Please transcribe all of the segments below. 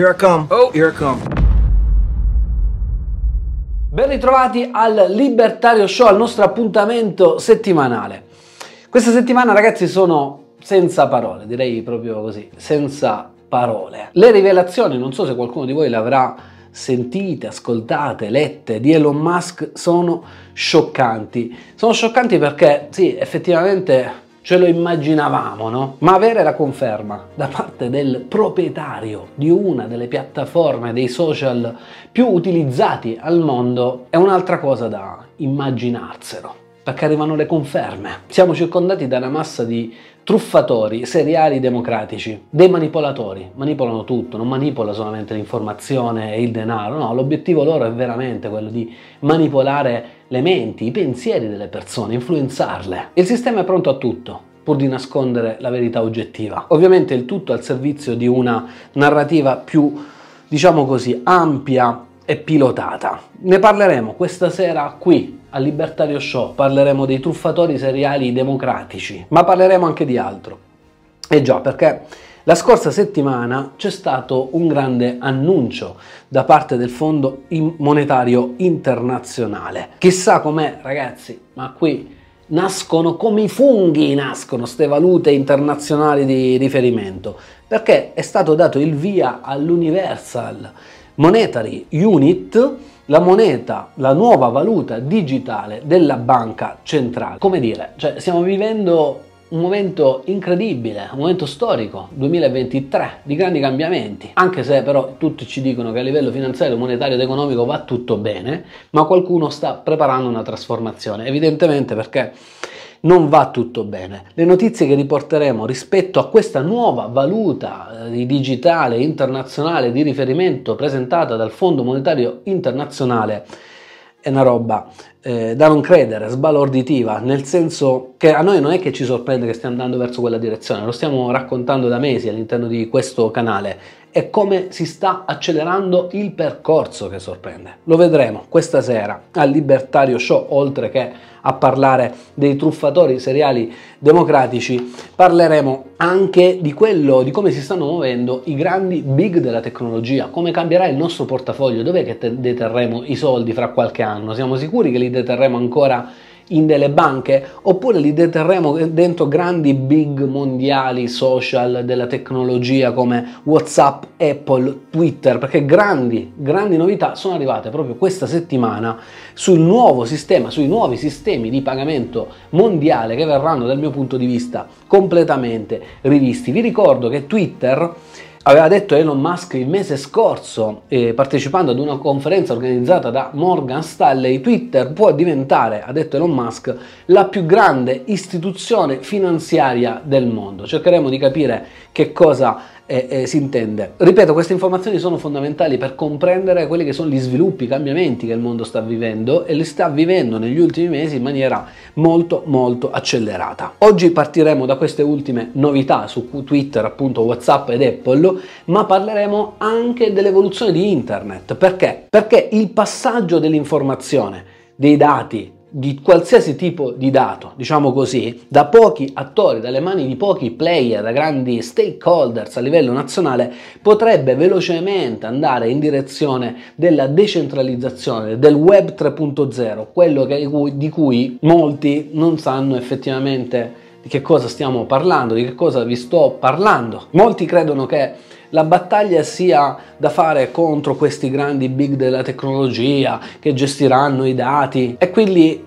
Here I come. Oh, here I come. Ben ritrovati al Libertario Show, al nostro appuntamento settimanale. Questa settimana, ragazzi, sono senza parole, direi proprio così, senza parole. Le rivelazioni, non so se qualcuno di voi le avrà sentite, ascoltate, lette di Elon Musk, sono scioccanti. Sono scioccanti perché, sì, effettivamente ce lo immaginavamo, no? Ma avere la conferma da parte del proprietario di una delle piattaforme dei social più utilizzati al mondo è un'altra cosa da immaginarselo, perché arrivano le conferme. Siamo circondati da una massa di truffatori seriali democratici, dei manipolatori, manipolano tutto, non manipola solamente l'informazione e il denaro, no, l'obiettivo loro è veramente quello di manipolare le menti, i pensieri delle persone, influenzarle. Il sistema è pronto a tutto, pur di nascondere la verità oggettiva. Ovviamente il tutto al servizio di una narrativa più, diciamo così, ampia e pilotata. Ne parleremo questa sera qui al Libertario Show, parleremo dei truffatori seriali democratici, ma parleremo anche di altro. E già, perché la scorsa settimana c'è stato un grande annuncio da parte del Fondo Monetario Internazionale. Chissà com'è, ragazzi, ma qui nascono come i funghi, nascono queste valute internazionali di riferimento, perché è stato dato il via all'Universal Monetary Unit, la moneta, la nuova valuta digitale della banca centrale. Come dire, cioè stiamo vivendo un momento incredibile, un momento storico, 2023, di grandi cambiamenti, anche se però tutti ci dicono che a livello finanziario, monetario ed economico va tutto bene, ma qualcuno sta preparando una trasformazione, evidentemente perché non va tutto bene. Le notizie che riporteremo rispetto a questa nuova valuta eh, digitale internazionale di riferimento presentata dal Fondo Monetario Internazionale è una roba eh, da non credere, sbalorditiva, nel senso che a noi non è che ci sorprende che stiamo andando verso quella direzione, lo stiamo raccontando da mesi all'interno di questo canale, è come si sta accelerando il percorso che sorprende. Lo vedremo questa sera al Libertario Show, oltre che a parlare dei truffatori seriali democratici, parleremo anche di quello, di come si stanno muovendo i grandi big della tecnologia, come cambierà il nostro portafoglio, dov'è che deterremo i soldi fra qualche anno? Siamo sicuri che li deterremo ancora in delle banche oppure li deterremo dentro grandi big mondiali social della tecnologia come Whatsapp, Apple, Twitter, perché grandi, grandi novità sono arrivate proprio questa settimana sul nuovo sistema, sui nuovi sistemi di pagamento mondiale che verranno dal mio punto di vista completamente rivisti. Vi ricordo che Twitter Aveva detto Elon Musk il mese scorso, eh, partecipando ad una conferenza organizzata da Morgan Stanley, Twitter può diventare, ha detto Elon Musk, la più grande istituzione finanziaria del mondo. Cercheremo di capire che cosa eh, eh, si intende. Ripeto, queste informazioni sono fondamentali per comprendere quelli che sono gli sviluppi, i cambiamenti che il mondo sta vivendo e li sta vivendo negli ultimi mesi in maniera molto molto accelerata. Oggi partiremo da queste ultime novità su Twitter, appunto WhatsApp ed Apple, ma parleremo anche dell'evoluzione di internet. Perché? Perché il passaggio dell'informazione, dei dati, di qualsiasi tipo di dato, diciamo così, da pochi attori, dalle mani di pochi player, da grandi stakeholders a livello nazionale, potrebbe velocemente andare in direzione della decentralizzazione, del web 3.0, quello che, di cui molti non sanno effettivamente di che cosa stiamo parlando, di che cosa vi sto parlando. Molti credono che la battaglia sia da fare contro questi grandi big della tecnologia che gestiranno i dati e quindi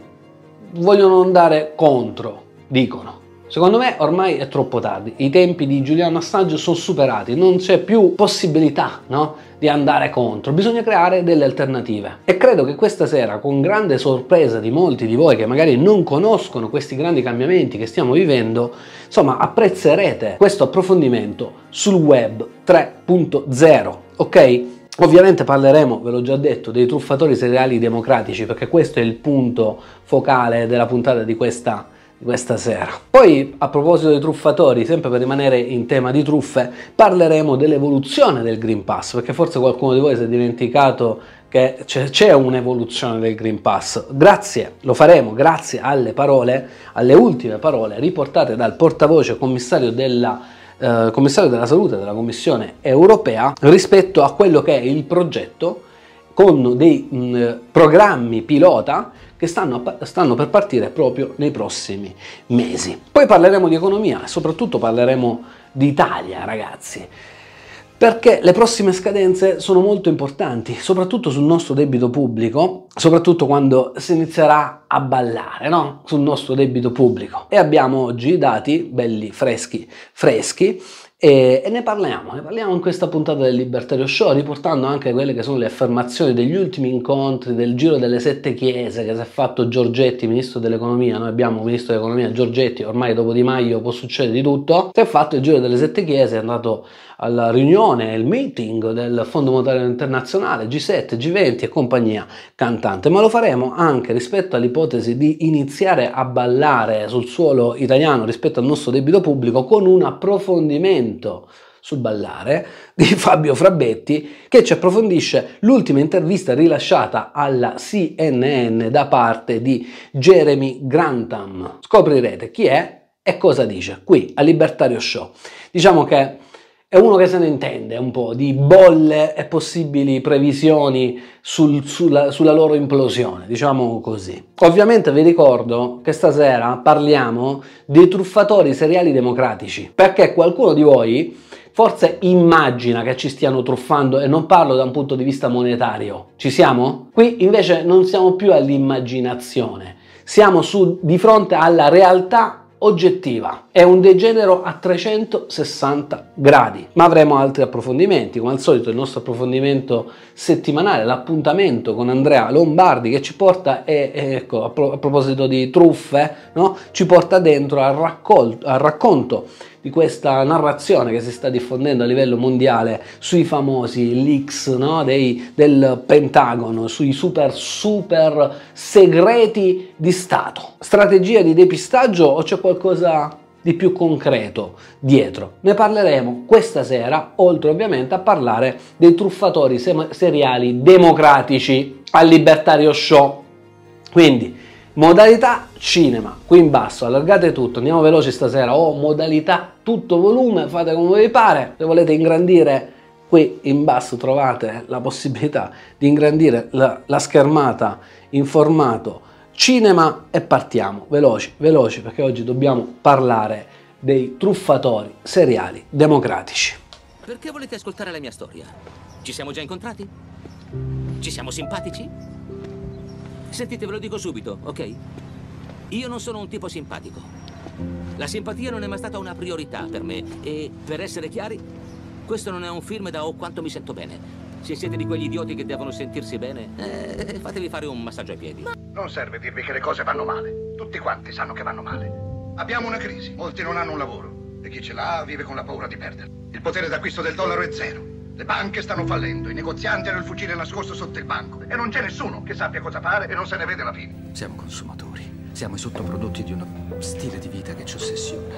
vogliono andare contro, dicono. Secondo me ormai è troppo tardi, i tempi di Giuliano Assange sono superati, non c'è più possibilità no, di andare contro, bisogna creare delle alternative. E credo che questa sera, con grande sorpresa di molti di voi che magari non conoscono questi grandi cambiamenti che stiamo vivendo, insomma apprezzerete questo approfondimento sul web 3.0, ok? Ovviamente parleremo, ve l'ho già detto, dei truffatori seriali democratici perché questo è il punto focale della puntata di questa questa sera. Poi a proposito dei truffatori, sempre per rimanere in tema di truffe, parleremo dell'evoluzione del Green Pass, perché forse qualcuno di voi si è dimenticato che c'è un'evoluzione del Green Pass. Grazie, lo faremo grazie alle parole, alle ultime parole riportate dal portavoce commissario della eh, commissario della salute della Commissione europea rispetto a quello che è il progetto con dei mh, programmi pilota che stanno, stanno per partire proprio nei prossimi mesi. Poi parleremo di economia e soprattutto parleremo di Italia, ragazzi perché le prossime scadenze sono molto importanti, soprattutto sul nostro debito pubblico, soprattutto quando si inizierà a ballare no? sul nostro debito pubblico. E abbiamo oggi dati belli freschi, freschi e, ne parliamo, ne parliamo in questa puntata del Libertario Show, riportando anche quelle che sono le affermazioni degli ultimi incontri del Giro delle Sette Chiese che si è fatto Giorgetti, ministro dell'economia, noi abbiamo un ministro dell'economia Giorgetti, ormai dopo Di Maio può succedere di tutto, si è fatto il Giro delle Sette Chiese, è andato alla riunione, il meeting del Fondo Monetario Internazionale, G7, G20 e compagnia cantante, ma lo faremo anche rispetto all'ipotesi di iniziare a ballare sul suolo italiano rispetto al nostro debito pubblico con un approfondimento sul ballare di Fabio Frabetti che ci approfondisce l'ultima intervista rilasciata alla CNN da parte di Jeremy Grantham. Scoprirete chi è e cosa dice qui a Libertario Show. Diciamo che è uno che se ne intende un po' di bolle e possibili previsioni sul, sulla, sulla, loro implosione, diciamo così. Ovviamente vi ricordo che stasera parliamo dei truffatori seriali democratici, perché qualcuno di voi forse immagina che ci stiano truffando e non parlo da un punto di vista monetario. Ci siamo? Qui invece non siamo più all'immaginazione, siamo su, di fronte alla realtà oggettiva, è un degenero a 360 gradi, ma avremo altri approfondimenti, come al solito il nostro approfondimento settimanale, l'appuntamento con Andrea Lombardi che ci porta, e, ecco, a, pro, a, proposito di truffe, no? ci porta dentro al, raccolto, al racconto di questa narrazione che si sta diffondendo a livello mondiale sui famosi leaks no? Dei, del Pentagono, sui super super segreti di Stato. Strategia di depistaggio o c'è qualcosa di più concreto dietro. Ne parleremo questa sera, oltre ovviamente a parlare dei truffatori seriali democratici al Libertario Show. Quindi Modalità cinema, qui in basso, allargate tutto, andiamo veloci stasera, o oh, modalità tutto volume, fate come vi pare, se volete ingrandire qui in basso trovate la possibilità di ingrandire la, la schermata in formato cinema e partiamo, veloci, veloci, perché oggi dobbiamo parlare dei truffatori seriali democratici. Perché volete ascoltare la mia storia? Ci siamo già incontrati? Ci siamo simpatici? Sentite, ve lo dico subito, ok? Io non sono un tipo simpatico. La simpatia non è mai stata una priorità per me e, per essere chiari, questo non è un film da oh quanto mi sento bene. Se siete di quegli idioti che devono sentirsi bene, eh, fatevi fare un massaggio ai piedi. Non serve dirvi che le cose vanno male. Tutti quanti sanno che vanno male. Abbiamo una crisi, molti non hanno un lavoro e chi ce l'ha vive con la paura di perderlo. Il potere d'acquisto del dollaro è zero. Le banche stanno fallendo, i negozianti hanno il fucile nascosto sotto il banco e non c'è nessuno che sappia cosa fare e non se ne vede la fine. Siamo consumatori, siamo i sottoprodotti di uno stile di vita che ci ossessiona.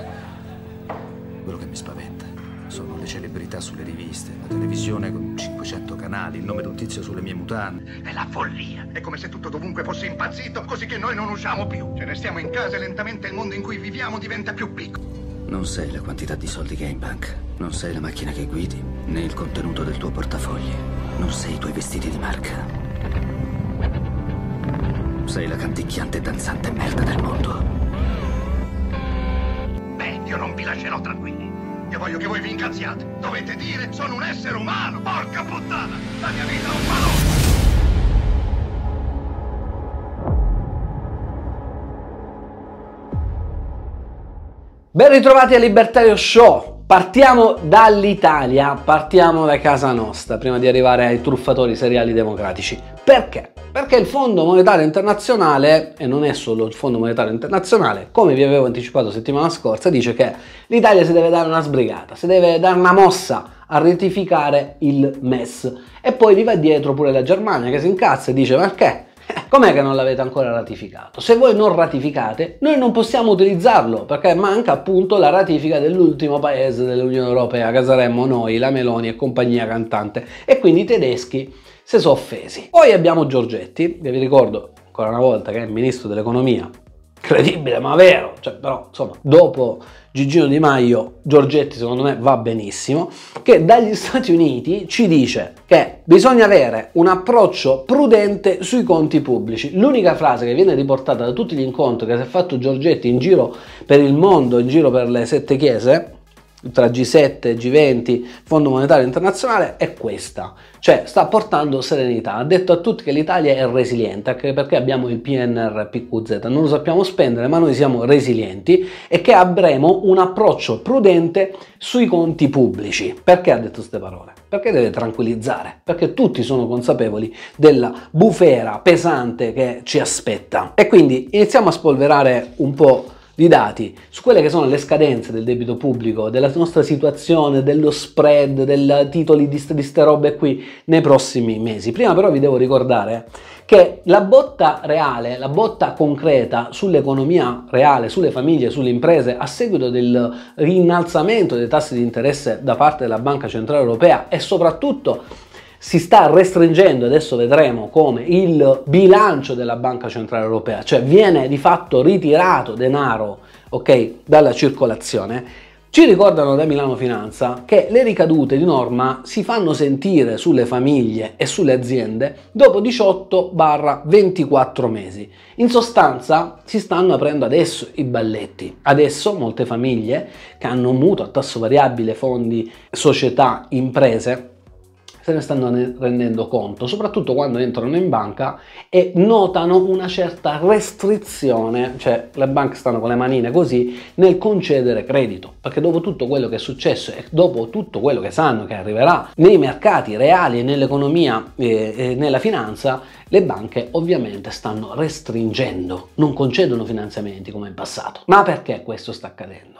Quello che mi spaventa sono le celebrità sulle riviste, la televisione con 500 canali, il nome di un tizio sulle mie mutande. È la follia. È come se tutto dovunque fosse impazzito, così che noi non usciamo più. Ce ne stiamo in casa e lentamente il mondo in cui viviamo diventa più piccolo. Non sai la quantità di soldi che hai in banca. Non sai la macchina che guidi, né il contenuto del tuo portafogli. Non sei i tuoi vestiti di marca. Sei la canticchiante e danzante merda del mondo. Beh, io non vi lascerò tranquilli. Io voglio che voi vi incazziate. Dovete dire, sono un essere umano. Porca puttana! La mia vita è un valore! Ben ritrovati a Libertario Show. Partiamo dall'Italia, partiamo da casa nostra, prima di arrivare ai truffatori seriali democratici. Perché? Perché il Fondo Monetario Internazionale, e non è solo il Fondo Monetario Internazionale, come vi avevo anticipato settimana scorsa, dice che l'Italia si deve dare una sbrigata, si deve dare una mossa a ratificare il MES. E poi vi va dietro pure la Germania che si incazza e dice perché? Com'è che non l'avete ancora ratificato? Se voi non ratificate, noi non possiamo utilizzarlo perché manca appunto la ratifica dell'ultimo paese dell'Unione Europea, che saremmo noi, la Meloni e compagnia cantante, e quindi i tedeschi si sono offesi. Poi abbiamo Giorgetti, che vi ricordo ancora una volta che è il ministro dell'economia, credibile ma vero, cioè, però insomma dopo Gigino Di Maio, Giorgetti secondo me va benissimo, che dagli Stati Uniti ci dice che bisogna avere un approccio prudente sui conti pubblici. L'unica frase che viene riportata da tutti gli incontri che si è fatto Giorgetti in giro per il mondo, in giro per le sette chiese, tra G7, G20, Fondo Monetario Internazionale è questa, cioè sta portando serenità. Ha detto a tutti che l'Italia è resiliente, anche perché abbiamo il PNRPQZ, non lo sappiamo spendere, ma noi siamo resilienti e che avremo un approccio prudente sui conti pubblici. Perché ha detto queste parole? Perché deve tranquillizzare, perché tutti sono consapevoli della bufera pesante che ci aspetta. E quindi iniziamo a spolverare un po' di dati su quelle che sono le scadenze del debito pubblico, della nostra situazione, dello spread, dei titoli di queste robe qui nei prossimi mesi. Prima però vi devo ricordare che la botta reale, la botta concreta sull'economia reale, sulle famiglie, sulle imprese a seguito del rinnalzamento dei tassi di interesse da parte della Banca Centrale Europea e soprattutto si sta restringendo, adesso vedremo come, il bilancio della Banca Centrale Europea, cioè viene di fatto ritirato denaro okay, dalla circolazione, ci ricordano da Milano Finanza che le ricadute di norma si fanno sentire sulle famiglie e sulle aziende dopo 18-24 mesi. In sostanza si stanno aprendo adesso i balletti. Adesso molte famiglie che hanno mutuo a tasso variabile fondi, società, imprese, se ne stanno rendendo conto, soprattutto quando entrano in banca e notano una certa restrizione, cioè le banche stanno con le manine così, nel concedere credito, perché dopo tutto quello che è successo e dopo tutto quello che sanno che arriverà nei mercati reali e nell'economia e, e nella finanza, le banche ovviamente stanno restringendo, non concedono finanziamenti come in passato. Ma perché questo sta accadendo?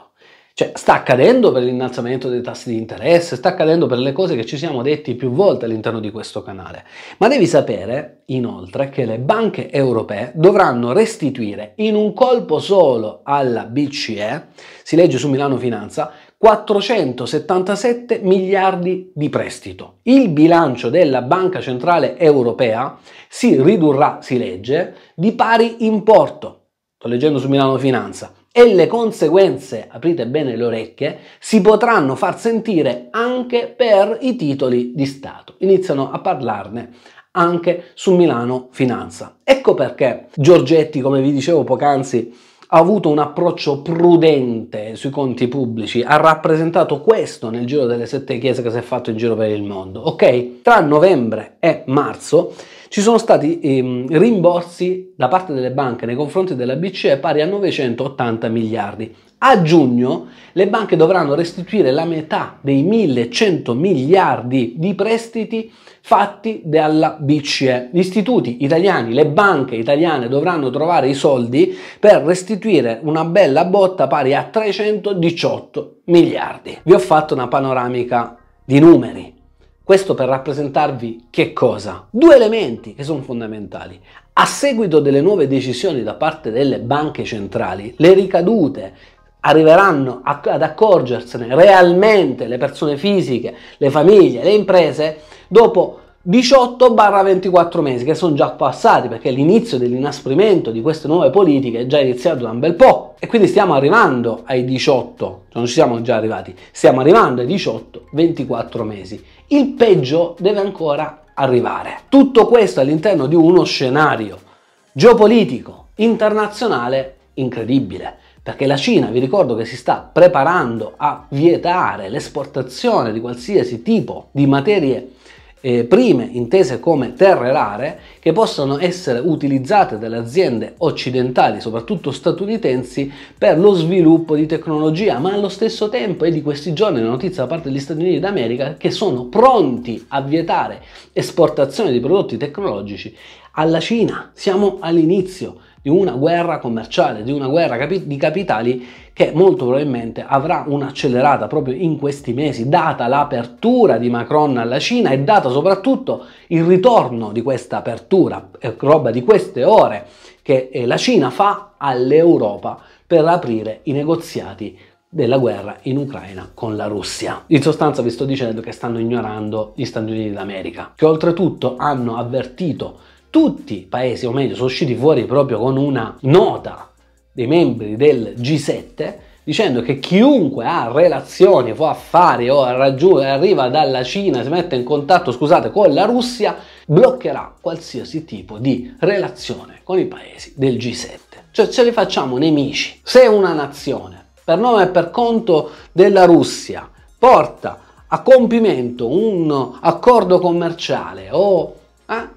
Cioè, sta accadendo per l'innalzamento dei tassi di interesse, sta accadendo per le cose che ci siamo detti più volte all'interno di questo canale. Ma devi sapere, inoltre, che le banche europee dovranno restituire in un colpo solo alla BCE, si legge su Milano Finanza, 477 miliardi di prestito. Il bilancio della Banca Centrale Europea si ridurrà, si legge, di pari importo. Sto leggendo su Milano Finanza e le conseguenze, aprite bene le orecchie, si potranno far sentire anche per i titoli di Stato. Iniziano a parlarne anche su Milano Finanza. Ecco perché Giorgetti, come vi dicevo poc'anzi, ha avuto un approccio prudente sui conti pubblici, ha rappresentato questo nel giro delle sette chiese che si è fatto in giro per il mondo, ok? Tra novembre e marzo ci sono stati ehm, rimborsi da parte delle banche nei confronti della BCE pari a 980 miliardi. A giugno le banche dovranno restituire la metà dei 1100 miliardi di prestiti fatti dalla BCE. Gli istituti italiani, le banche italiane dovranno trovare i soldi per restituire una bella botta pari a 318 miliardi. Vi ho fatto una panoramica di numeri. Questo per rappresentarvi che cosa? Due elementi che sono fondamentali. A seguito delle nuove decisioni da parte delle banche centrali, le ricadute arriveranno ad accorgersene realmente le persone fisiche, le famiglie, le imprese dopo 18-24 mesi che sono già passati perché l'inizio dell'inasprimento di queste nuove politiche è già iniziato da un bel po' e quindi stiamo arrivando ai 18, non ci siamo già arrivati, stiamo arrivando ai 18-24 mesi. Il peggio deve ancora arrivare. Tutto questo all'interno di uno scenario geopolitico internazionale incredibile perché la Cina, vi ricordo che si sta preparando a vietare l'esportazione di qualsiasi tipo di materie eh, prime intese come terre rare che possono essere utilizzate dalle aziende occidentali, soprattutto statunitensi, per lo sviluppo di tecnologia, ma allo stesso tempo è di questi giorni la notizia da parte degli Stati Uniti d'America che sono pronti a vietare esportazione di prodotti tecnologici alla Cina. Siamo all'inizio di una guerra commerciale, di una guerra capi- di capitali che molto probabilmente avrà un'accelerata proprio in questi mesi, data l'apertura di Macron alla Cina e data soprattutto il ritorno di questa apertura, eh, roba di queste ore, che eh, la Cina fa all'Europa per aprire i negoziati della guerra in Ucraina con la Russia. In sostanza vi sto dicendo che stanno ignorando gli Stati Uniti d'America, che oltretutto hanno avvertito tutti i paesi, o meglio, sono usciti fuori proprio con una nota dei membri del G7 dicendo che chiunque ha relazioni o affari o arriva dalla Cina, si mette in contatto, scusate, con la Russia, bloccherà qualsiasi tipo di relazione con i paesi del G7. Cioè ce li facciamo nemici. Se una nazione, per nome e per conto della Russia, porta a compimento un accordo commerciale o eh,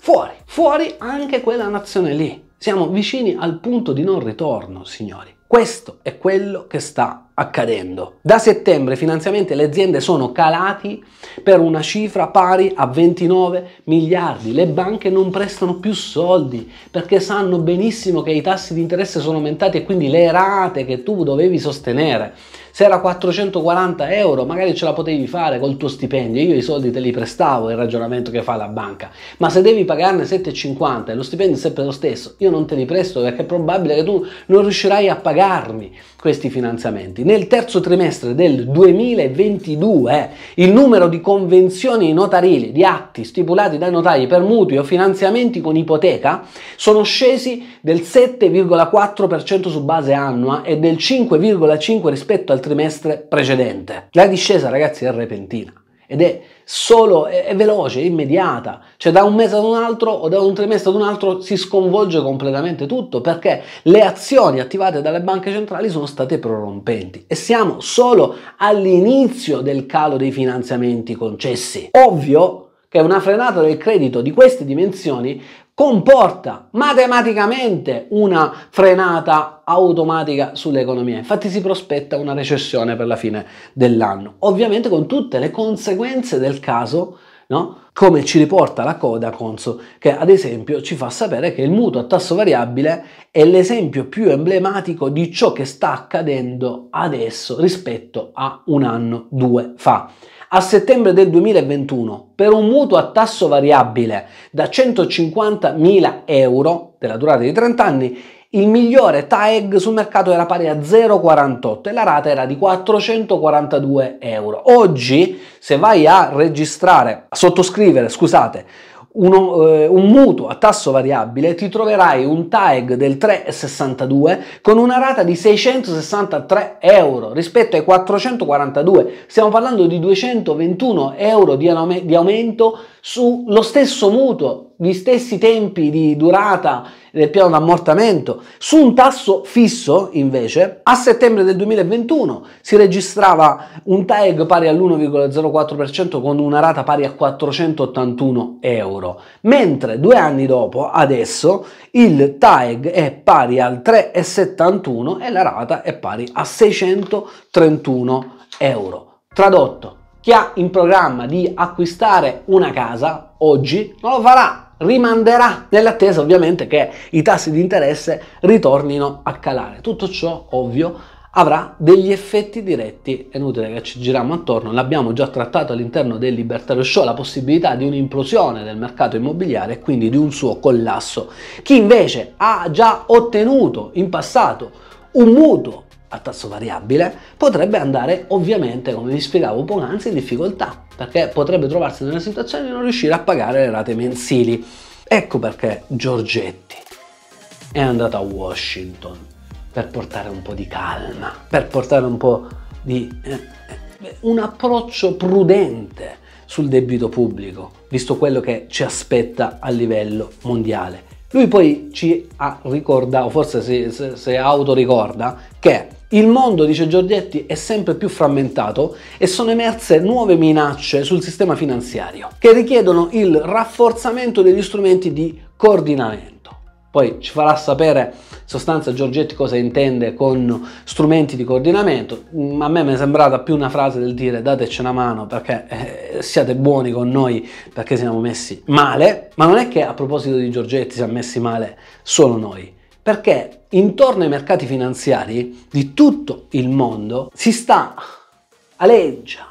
Fuori, fuori anche quella nazione lì. Siamo vicini al punto di non ritorno, signori. Questo è quello che sta accadendo. Da settembre finanziamenti alle aziende sono calati per una cifra pari a 29 miliardi. Le banche non prestano più soldi perché sanno benissimo che i tassi di interesse sono aumentati e quindi le rate che tu dovevi sostenere se era 440 euro magari ce la potevi fare col tuo stipendio, io i soldi te li prestavo, il ragionamento che fa la banca, ma se devi pagarne 7,50 e lo stipendio è sempre lo stesso, io non te li presto perché è probabile che tu non riuscirai a pagarmi questi finanziamenti. Nel terzo trimestre del 2022 il numero di convenzioni notarili, di atti stipulati dai notai per mutui o finanziamenti con ipoteca sono scesi del 7,4% su base annua e del 5,5% rispetto al trimestre precedente. La discesa ragazzi è repentina ed è solo, è, è, veloce, è immediata, cioè da un mese ad un altro o da un trimestre ad un altro si sconvolge completamente tutto perché le azioni attivate dalle banche centrali sono state prorompenti e siamo solo all'inizio del calo dei finanziamenti concessi. Ovvio che una frenata del credito di queste dimensioni comporta matematicamente una frenata automatica sull'economia. Infatti si prospetta una recessione per la fine dell'anno, ovviamente con tutte le conseguenze del caso, no? come ci riporta la Coda Conso, che ad esempio ci fa sapere che il mutuo a tasso variabile è l'esempio più emblematico di ciò che sta accadendo adesso rispetto a un anno, due fa a settembre del 2021 per un mutuo a tasso variabile da 150.000 euro della durata di 30 anni il migliore TAEG sul mercato era pari a 0,48 e la rata era di 442 euro. Oggi, se vai a registrare, a sottoscrivere, scusate, uno, eh, un mutuo a tasso variabile ti troverai un TAEG del 3,62 con una rata di 663 euro rispetto ai 442. Stiamo parlando di 221 euro di, di aumento sullo stesso mutuo, gli stessi tempi di durata del piano d'ammortamento. Su un tasso fisso, invece, a settembre del 2021 si registrava un TAEG pari all'1,04% con una rata pari a 481 euro, mentre due anni dopo, adesso, il TAEG è pari al 3,71 e la rata è pari a 631 euro. Tradotto, chi ha in programma di acquistare una casa oggi non lo farà, rimanderà nell'attesa ovviamente che i tassi di interesse ritornino a calare. Tutto ciò, ovvio, avrà degli effetti diretti, è inutile che ci giriamo attorno, l'abbiamo già trattato all'interno del Libertario Show, la possibilità di un'implosione del mercato immobiliare e quindi di un suo collasso. Chi invece ha già ottenuto in passato un mutuo a tasso variabile, potrebbe andare ovviamente, come vi spiegavo poc'anzi, in difficoltà, perché potrebbe trovarsi nella situazione di non riuscire a pagare le rate mensili. Ecco perché Giorgetti è andato a Washington per portare un po' di calma, per portare un po' di eh, eh, un approccio prudente sul debito pubblico, visto quello che ci aspetta a livello mondiale. Lui poi ci ha ricordato, forse si, si, si autoricorda, che il mondo, dice Giorgetti, è sempre più frammentato e sono emerse nuove minacce sul sistema finanziario che richiedono il rafforzamento degli strumenti di coordinamento. Poi ci farà sapere in sostanza Giorgetti cosa intende con strumenti di coordinamento. Mm, a me mi è sembrata più una frase del dire dateci una mano perché eh, siate buoni con noi perché siamo messi male, ma non è che a proposito di Giorgetti siamo messi male solo noi perché intorno ai mercati finanziari di tutto il mondo si sta aleggia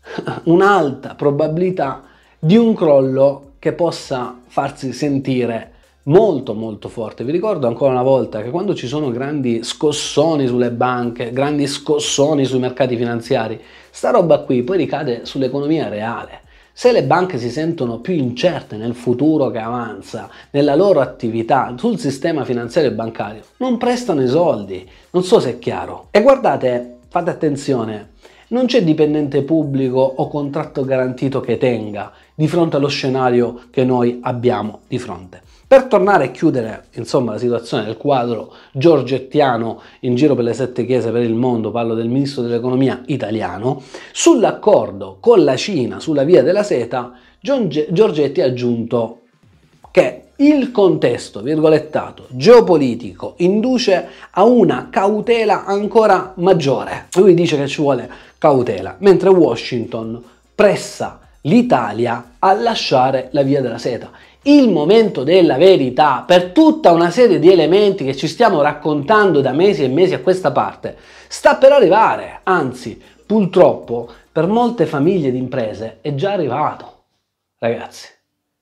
un'alta probabilità di un crollo che possa farsi sentire molto molto forte. Vi ricordo ancora una volta che quando ci sono grandi scossoni sulle banche, grandi scossoni sui mercati finanziari, sta roba qui poi ricade sull'economia reale. Se le banche si sentono più incerte nel futuro che avanza, nella loro attività, sul sistema finanziario e bancario, non prestano i soldi. Non so se è chiaro. E guardate, fate attenzione, non c'è dipendente pubblico o contratto garantito che tenga di fronte allo scenario che noi abbiamo di fronte. Per tornare a chiudere insomma, la situazione del quadro giorgettiano in giro per le sette chiese per il mondo, parlo del ministro dell'economia italiano, sull'accordo con la Cina sulla via della seta, Giorgetti ha aggiunto che il contesto, virgolettato, geopolitico induce a una cautela ancora maggiore. Lui dice che ci vuole cautela, mentre Washington pressa l'Italia a lasciare la via della seta il momento della verità per tutta una serie di elementi che ci stiamo raccontando da mesi e mesi a questa parte sta per arrivare, anzi purtroppo per molte famiglie di imprese è già arrivato, ragazzi,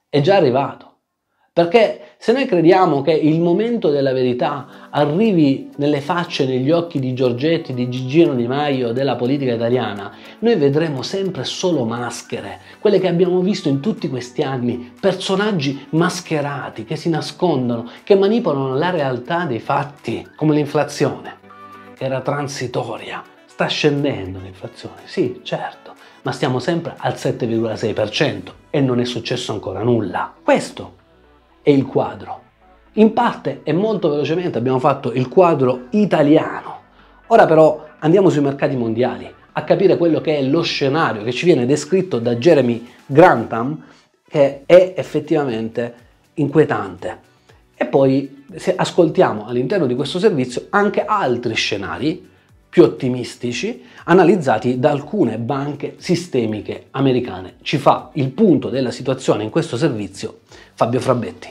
è già arrivato. Perché se noi crediamo che il momento della verità arrivi nelle facce, negli occhi di Giorgetti, di Gigino Di Maio, della politica italiana, noi vedremo sempre solo maschere, quelle che abbiamo visto in tutti questi anni, personaggi mascherati che si nascondono, che manipolano la realtà dei fatti, come l'inflazione, che era transitoria, sta scendendo l'inflazione, sì, certo, ma stiamo sempre al 7,6% e non è successo ancora nulla. Questo è il quadro. In parte e molto velocemente abbiamo fatto il quadro italiano. Ora però andiamo sui mercati mondiali a capire quello che è lo scenario che ci viene descritto da Jeremy Grantham, che è effettivamente inquietante. E poi ascoltiamo all'interno di questo servizio anche altri scenari più ottimistici analizzati da alcune banche sistemiche americane. Ci fa il punto della situazione in questo servizio Fabio Frabetti.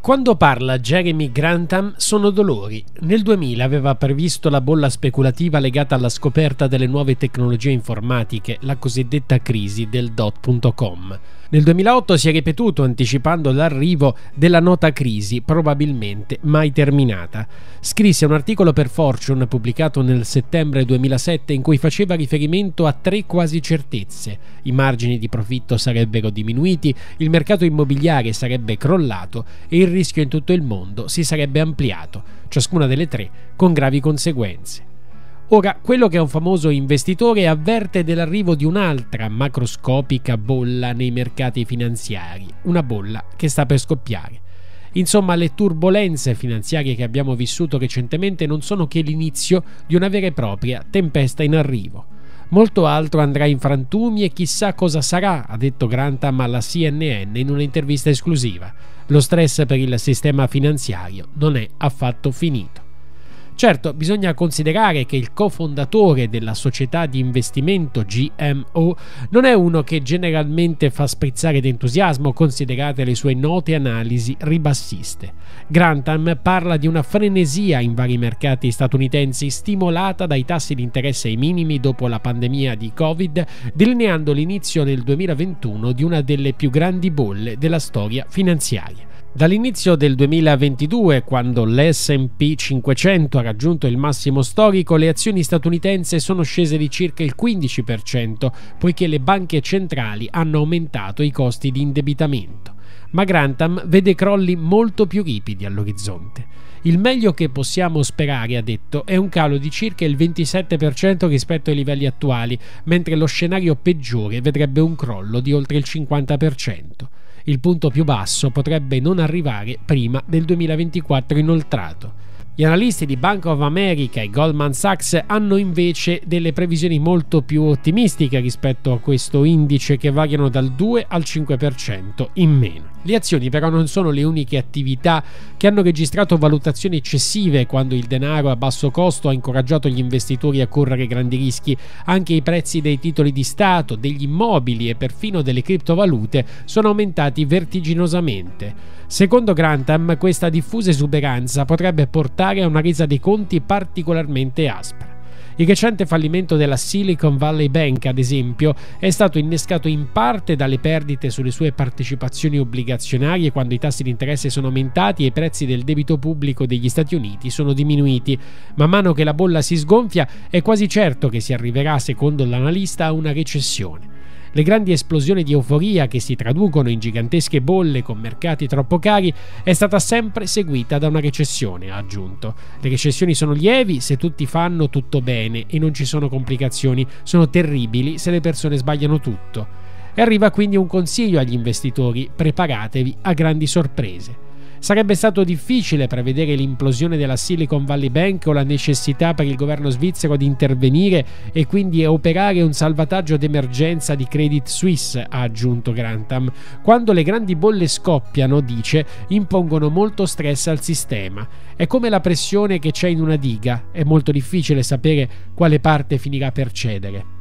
Quando parla Jeremy Grantham sono dolori. Nel 2000 aveva previsto la bolla speculativa legata alla scoperta delle nuove tecnologie informatiche, la cosiddetta crisi del dot.com. Nel 2008 si è ripetuto anticipando l'arrivo della nota crisi, probabilmente mai terminata. Scrisse un articolo per Fortune pubblicato nel settembre 2007 in cui faceva riferimento a tre quasi certezze. I margini di profitto sarebbero diminuiti, il mercato immobiliare sarebbe crollato e il rischio in tutto il mondo si sarebbe ampliato, ciascuna delle tre con gravi conseguenze. Ora, quello che è un famoso investitore avverte dell'arrivo di un'altra macroscopica bolla nei mercati finanziari, una bolla che sta per scoppiare. Insomma, le turbulenze finanziarie che abbiamo vissuto recentemente non sono che l'inizio di una vera e propria tempesta in arrivo. Molto altro andrà in frantumi e chissà cosa sarà, ha detto Grantham alla CNN in un'intervista esclusiva. Lo stress per il sistema finanziario non è affatto finito. Certo, bisogna considerare che il cofondatore della società di investimento GMO non è uno che generalmente fa sprizzare d'entusiasmo considerate le sue note analisi ribassiste. Grantham parla di una frenesia in vari mercati statunitensi stimolata dai tassi di interesse ai minimi dopo la pandemia di Covid, delineando l'inizio nel 2021 di una delle più grandi bolle della storia finanziaria. Dall'inizio del 2022, quando l'SP 500 ha raggiunto il massimo storico, le azioni statunitensi sono scese di circa il 15%, poiché le banche centrali hanno aumentato i costi di indebitamento. Ma Grantham vede crolli molto più ripidi all'orizzonte. Il meglio che possiamo sperare, ha detto, è un calo di circa il 27% rispetto ai livelli attuali, mentre lo scenario peggiore vedrebbe un crollo di oltre il 50%. Il punto più basso potrebbe non arrivare prima del 2024 inoltrato. Gli analisti di Bank of America e Goldman Sachs hanno invece delle previsioni molto più ottimistiche rispetto a questo indice che variano dal 2 al 5% in meno. Le azioni però non sono le uniche attività che hanno registrato valutazioni eccessive quando il denaro a basso costo ha incoraggiato gli investitori a correre grandi rischi. Anche i prezzi dei titoli di Stato, degli immobili e perfino delle criptovalute sono aumentati vertiginosamente. Secondo Grantham, questa diffusa esuberanza potrebbe portare a una resa dei conti particolarmente aspra. Il recente fallimento della Silicon Valley Bank, ad esempio, è stato innescato in parte dalle perdite sulle sue partecipazioni obbligazionarie quando i tassi di interesse sono aumentati e i prezzi del debito pubblico degli Stati Uniti sono diminuiti. Man mano che la bolla si sgonfia, è quasi certo che si arriverà, secondo l'analista, a una recessione. Le grandi esplosioni di euforia che si traducono in gigantesche bolle con mercati troppo cari è stata sempre seguita da una recessione, ha aggiunto. Le recessioni sono lievi se tutti fanno tutto bene e non ci sono complicazioni, sono terribili se le persone sbagliano tutto. E arriva quindi un consiglio agli investitori, preparatevi a grandi sorprese. Sarebbe stato difficile prevedere l'implosione della Silicon Valley Bank o la necessità per il governo svizzero di intervenire e quindi operare un salvataggio d'emergenza di Credit Suisse, ha aggiunto Grantham. Quando le grandi bolle scoppiano, dice, impongono molto stress al sistema. È come la pressione che c'è in una diga, è molto difficile sapere quale parte finirà per cedere.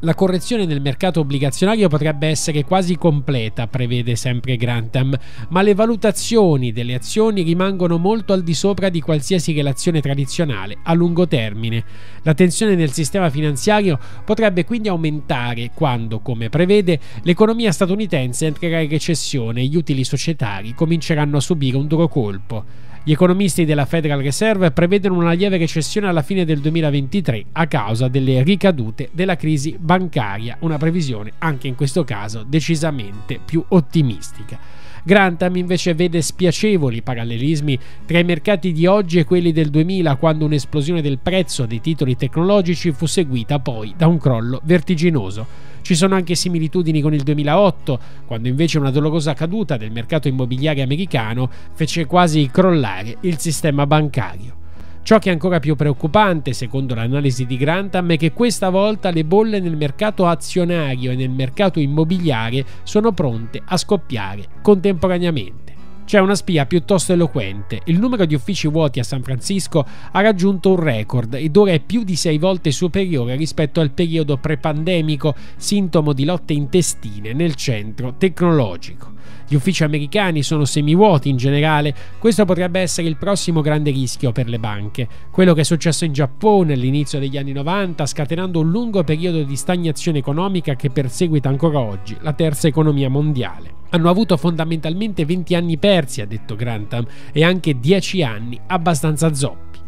La correzione nel mercato obbligazionario potrebbe essere quasi completa, prevede sempre Grantham, ma le valutazioni delle azioni rimangono molto al di sopra di qualsiasi relazione tradizionale a lungo termine. La tensione nel sistema finanziario potrebbe quindi aumentare quando, come prevede, l'economia statunitense entrerà in recessione e gli utili societari cominceranno a subire un duro colpo. Gli economisti della Federal Reserve prevedono una lieve recessione alla fine del 2023 a causa delle ricadute della crisi bancaria, una previsione anche in questo caso decisamente più ottimistica. Grantham invece vede spiacevoli parallelismi tra i mercati di oggi e quelli del 2000 quando un'esplosione del prezzo dei titoli tecnologici fu seguita poi da un crollo vertiginoso. Ci sono anche similitudini con il 2008, quando invece una dolorosa caduta del mercato immobiliare americano fece quasi crollare il sistema bancario. Ciò che è ancora più preoccupante, secondo l'analisi di Grantham, è che questa volta le bolle nel mercato azionario e nel mercato immobiliare sono pronte a scoppiare contemporaneamente. C'è una spia piuttosto eloquente. Il numero di uffici vuoti a San Francisco ha raggiunto un record ed ora è più di sei volte superiore rispetto al periodo prepandemico, sintomo di lotte intestine nel centro tecnologico. Gli uffici americani sono semivuoti in generale, questo potrebbe essere il prossimo grande rischio per le banche. Quello che è successo in Giappone all'inizio degli anni 90, scatenando un lungo periodo di stagnazione economica che perseguita ancora oggi la terza economia mondiale. Hanno avuto fondamentalmente 20 anni persi, ha detto Grantham, e anche 10 anni abbastanza zoppi.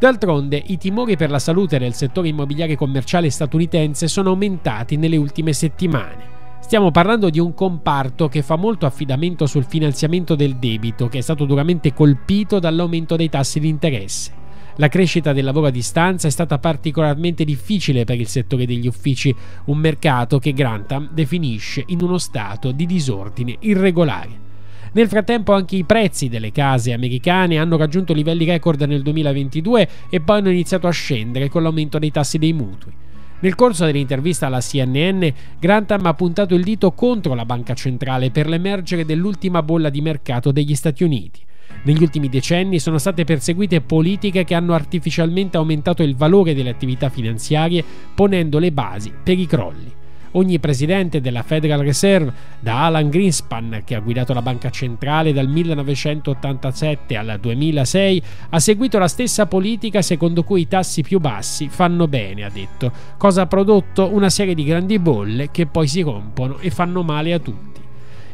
D'altronde, i timori per la salute nel settore immobiliare commerciale statunitense sono aumentati nelle ultime settimane. Stiamo parlando di un comparto che fa molto affidamento sul finanziamento del debito, che è stato duramente colpito dall'aumento dei tassi di interesse. La crescita del lavoro a distanza è stata particolarmente difficile per il settore degli uffici, un mercato che Grantham definisce in uno stato di disordine irregolare. Nel frattempo anche i prezzi delle case americane hanno raggiunto livelli record nel 2022 e poi hanno iniziato a scendere con l'aumento dei tassi dei mutui. Nel corso dell'intervista alla CNN, Grantham ha puntato il dito contro la banca centrale per l'emergere dell'ultima bolla di mercato degli Stati Uniti. Negli ultimi decenni sono state perseguite politiche che hanno artificialmente aumentato il valore delle attività finanziarie ponendo le basi per i crolli. Ogni presidente della Federal Reserve, da Alan Greenspan, che ha guidato la banca centrale dal 1987 al 2006, ha seguito la stessa politica secondo cui i tassi più bassi fanno bene, ha detto, cosa ha prodotto una serie di grandi bolle che poi si rompono e fanno male a tutti.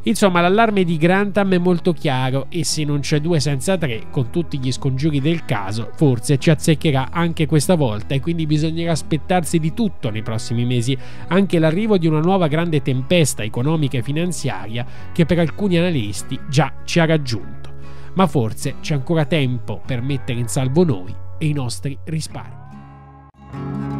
Insomma, l'allarme di Grantham è molto chiaro e se non c'è due senza tre, con tutti gli scongiuri del caso, forse ci azzeccherà anche questa volta e quindi bisognerà aspettarsi di tutto nei prossimi mesi, anche l'arrivo di una nuova grande tempesta economica e finanziaria che per alcuni analisti già ci ha raggiunto. Ma forse c'è ancora tempo per mettere in salvo noi e i nostri risparmi.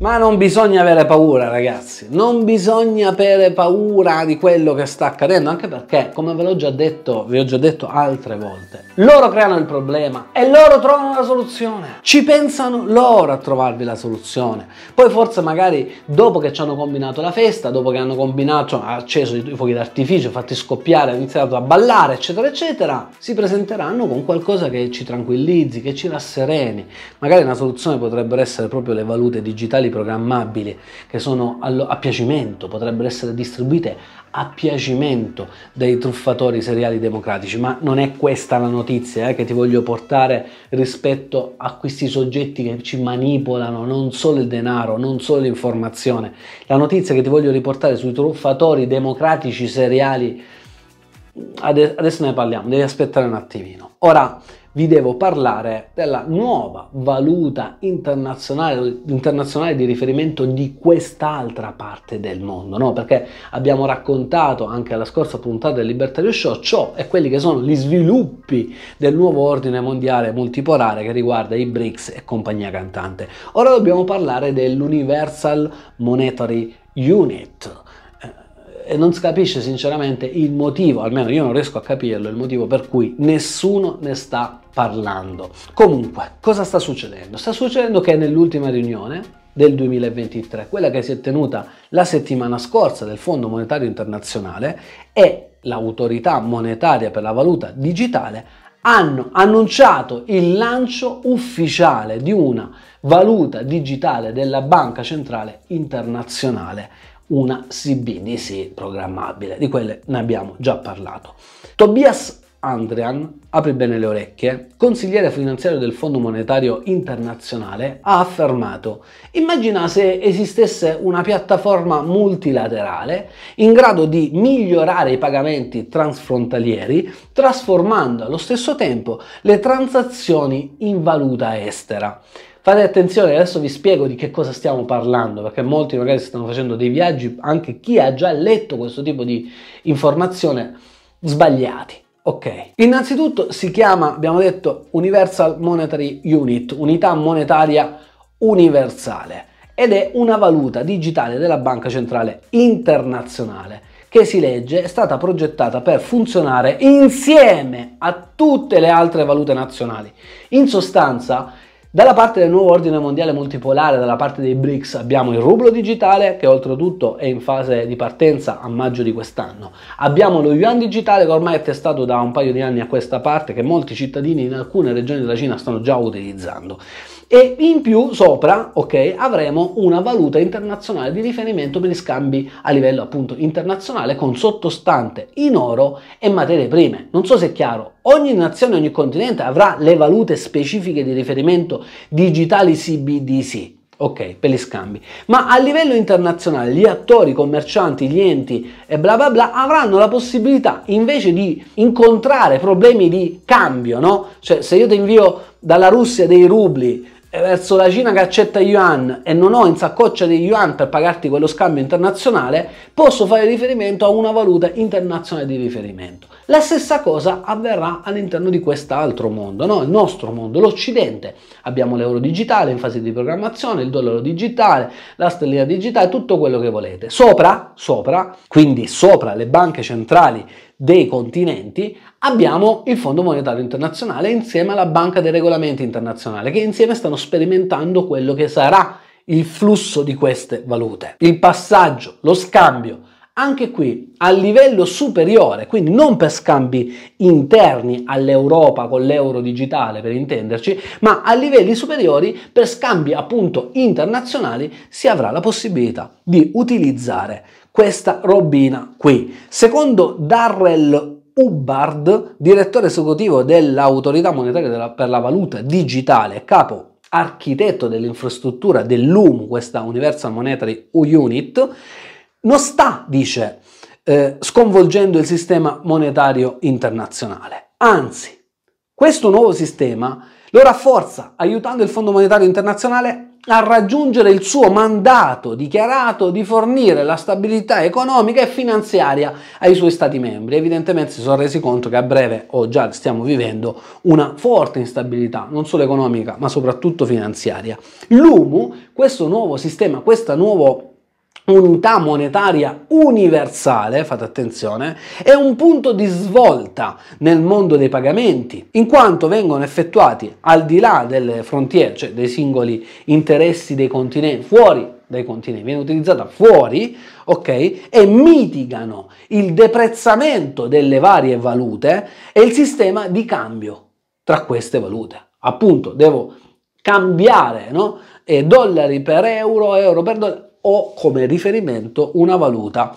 Ma non bisogna avere paura, ragazzi. Non bisogna avere paura di quello che sta accadendo, anche perché, come ve l'ho già detto, vi ho già detto altre volte, loro creano il problema e loro trovano la soluzione. Ci pensano loro a trovarvi la soluzione. Poi forse magari dopo che ci hanno combinato la festa, dopo che hanno combinato, hanno acceso i fuochi d'artificio, fatti scoppiare, iniziato a ballare, eccetera, eccetera, si presenteranno con qualcosa che ci tranquillizzi, che ci rassereni. Magari una soluzione potrebbero essere proprio le valute digitali programmabili che sono a piacimento, potrebbero essere distribuite a piacimento dei truffatori seriali democratici, ma non è questa la notizia eh, che ti voglio portare rispetto a questi soggetti che ci manipolano non solo il denaro, non solo l'informazione. La notizia che ti voglio riportare sui truffatori democratici seriali, adesso ne parliamo, devi aspettare un attimino. Ora, vi devo parlare della nuova valuta internazionale, internazionale di riferimento di quest'altra parte del mondo, no? perché abbiamo raccontato anche alla scorsa puntata del Libertario Show ciò e quelli che sono gli sviluppi del nuovo ordine mondiale multipolare che riguarda i BRICS e compagnia cantante. Ora dobbiamo parlare dell'Universal Monetary Unit e non si capisce sinceramente il motivo, almeno io non riesco a capirlo, il motivo per cui nessuno ne sta parlando. Comunque, cosa sta succedendo? Sta succedendo che nell'ultima riunione del 2023, quella che si è tenuta la settimana scorsa del Fondo Monetario Internazionale e l'autorità monetaria per la valuta digitale hanno annunciato il lancio ufficiale di una valuta digitale della Banca Centrale Internazionale una CBDC programmabile, di quelle ne abbiamo già parlato. Tobias Andrian, apri bene le orecchie, consigliere finanziario del Fondo Monetario Internazionale, ha affermato immagina se esistesse una piattaforma multilaterale in grado di migliorare i pagamenti transfrontalieri trasformando allo stesso tempo le transazioni in valuta estera. Fate attenzione, adesso vi spiego di che cosa stiamo parlando, perché molti magari stanno facendo dei viaggi, anche chi ha già letto questo tipo di informazione, sbagliati. Ok, innanzitutto si chiama, abbiamo detto, Universal Monetary Unit, unità monetaria universale, ed è una valuta digitale della Banca Centrale Internazionale che si legge è stata progettata per funzionare insieme a tutte le altre valute nazionali. In sostanza, dalla parte del nuovo ordine mondiale multipolare, dalla parte dei BRICS, abbiamo il rublo digitale che oltretutto è in fase di partenza a maggio di quest'anno. Abbiamo lo yuan digitale che ormai è testato da un paio di anni a questa parte che molti cittadini in alcune regioni della Cina stanno già utilizzando e in più sopra ok avremo una valuta internazionale di riferimento per gli scambi a livello appunto internazionale con sottostante in oro e materie prime. Non so se è chiaro. Ogni nazione ogni continente avrà le valute specifiche di riferimento digitali CBDC ok, per gli scambi, ma a livello internazionale gli attori, i commercianti, gli enti e bla bla bla avranno la possibilità invece di incontrare problemi di cambio, no? Cioè se io ti invio dalla Russia dei rubli verso la Cina che accetta yuan e non ho in saccoccia dei yuan per pagarti quello scambio internazionale, posso fare riferimento a una valuta internazionale di riferimento. La stessa cosa avverrà all'interno di quest'altro mondo, no? il nostro mondo, l'Occidente. Abbiamo l'euro digitale in fase di programmazione, il dollaro digitale, la stellina digitale, tutto quello che volete. Sopra, sopra, quindi sopra le banche centrali dei continenti, abbiamo il Fondo Monetario Internazionale insieme alla Banca dei Regolamenti Internazionale, che insieme stanno sperimentando quello che sarà il flusso di queste valute. Il passaggio, lo scambio, anche qui a livello superiore, quindi non per scambi interni all'Europa con l'euro digitale per intenderci, ma a livelli superiori per scambi appunto internazionali si avrà la possibilità di utilizzare questa robina qui. Secondo Darrell Hubbard, direttore esecutivo dell'autorità monetaria per la valuta digitale, capo architetto dell'infrastruttura dell'UM, questa Universal Monetary Unit, non sta, dice, eh, sconvolgendo il sistema monetario internazionale. Anzi, questo nuovo sistema lo rafforza aiutando il Fondo Monetario Internazionale a raggiungere il suo mandato dichiarato di fornire la stabilità economica e finanziaria ai suoi stati membri. Evidentemente si sono resi conto che a breve o già stiamo vivendo una forte instabilità, non solo economica ma soprattutto finanziaria. L'UMU, questo nuovo sistema, questo nuovo unità monetaria universale, fate attenzione, è un punto di svolta nel mondo dei pagamenti, in quanto vengono effettuati al di là delle frontiere, cioè dei singoli interessi dei continenti, fuori dai continenti, viene utilizzata fuori, ok? E mitigano il deprezzamento delle varie valute e il sistema di cambio tra queste valute. Appunto, devo cambiare, no? Dollari per euro, euro per dollaro ho come riferimento una valuta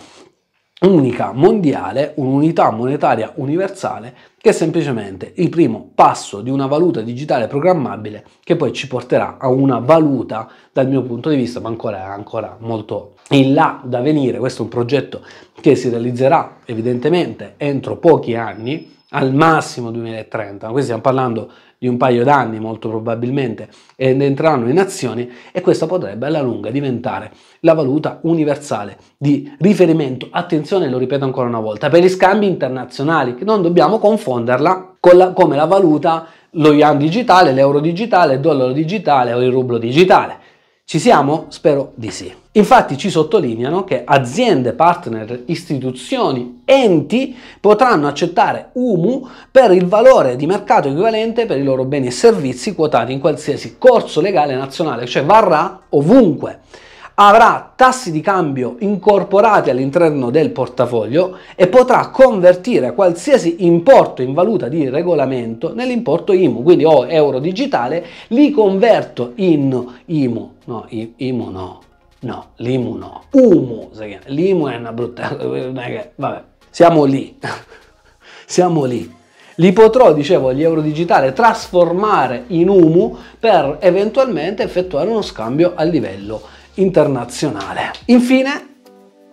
unica mondiale, un'unità monetaria universale che è semplicemente il primo passo di una valuta digitale programmabile che poi ci porterà a una valuta dal mio punto di vista, ma ancora ancora molto in là da venire. Questo è un progetto che si realizzerà evidentemente entro pochi anni, al massimo 2030. Qui stiamo parlando di un paio d'anni molto probabilmente ed entreranno in azioni e questa potrebbe alla lunga diventare la valuta universale di riferimento, attenzione lo ripeto ancora una volta, per gli scambi internazionali, che non dobbiamo confonderla con la, come la valuta, lo yuan digitale, l'euro digitale, il dollaro digitale o il rublo digitale. Ci siamo? Spero di sì. Infatti ci sottolineano che aziende, partner, istituzioni, enti potranno accettare UMU per il valore di mercato equivalente per i loro beni e servizi quotati in qualsiasi corso legale nazionale, cioè varrà ovunque avrà tassi di cambio incorporati all'interno del portafoglio e potrà convertire qualsiasi importo in valuta di regolamento nell'importo IMU, quindi ho euro digitale, li converto in IMU, no, IMU no, no, l'IMU no, UMU, l'IMU è una brutta, vabbè, siamo lì, siamo lì. li potrò, dicevo, gli euro digitali trasformare in UMU per eventualmente effettuare uno scambio a livello internazionale. Infine,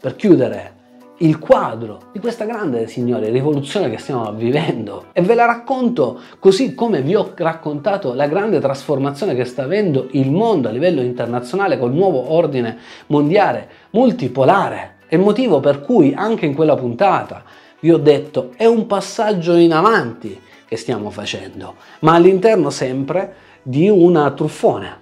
per chiudere il quadro di questa grande, signore, rivoluzione che stiamo vivendo e ve la racconto così come vi ho raccontato la grande trasformazione che sta avendo il mondo a livello internazionale col nuovo ordine mondiale multipolare. Il motivo per cui anche in quella puntata vi ho detto è un passaggio in avanti che stiamo facendo, ma all'interno sempre di una truffone,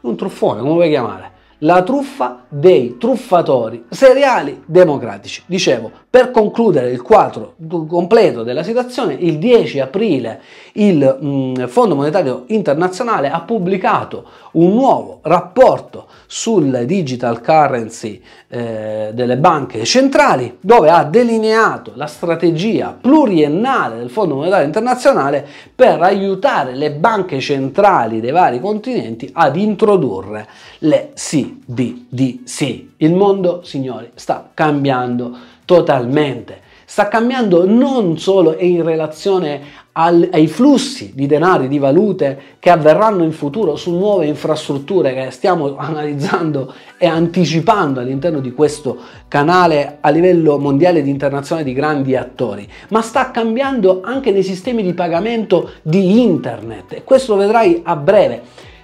un truffone, come vuoi chiamare? La truffa dei truffatori seriali democratici. Dicevo, per concludere il quadro completo della situazione, il 10 aprile il mm, Fondo Monetario Internazionale ha pubblicato un nuovo rapporto sul digital currency eh, delle banche centrali, dove ha delineato la strategia pluriennale del Fondo Monetario Internazionale per aiutare le banche centrali dei vari continenti ad introdurre le CBDC. Il mondo, signori, sta cambiando totalmente. Sta cambiando non solo in relazione al, ai flussi di denari, di valute che avverranno in futuro su nuove infrastrutture che stiamo analizzando e anticipando all'interno di questo canale a livello mondiale ed internazionale di grandi attori, ma sta cambiando anche nei sistemi di pagamento di internet e questo lo vedrai a breve.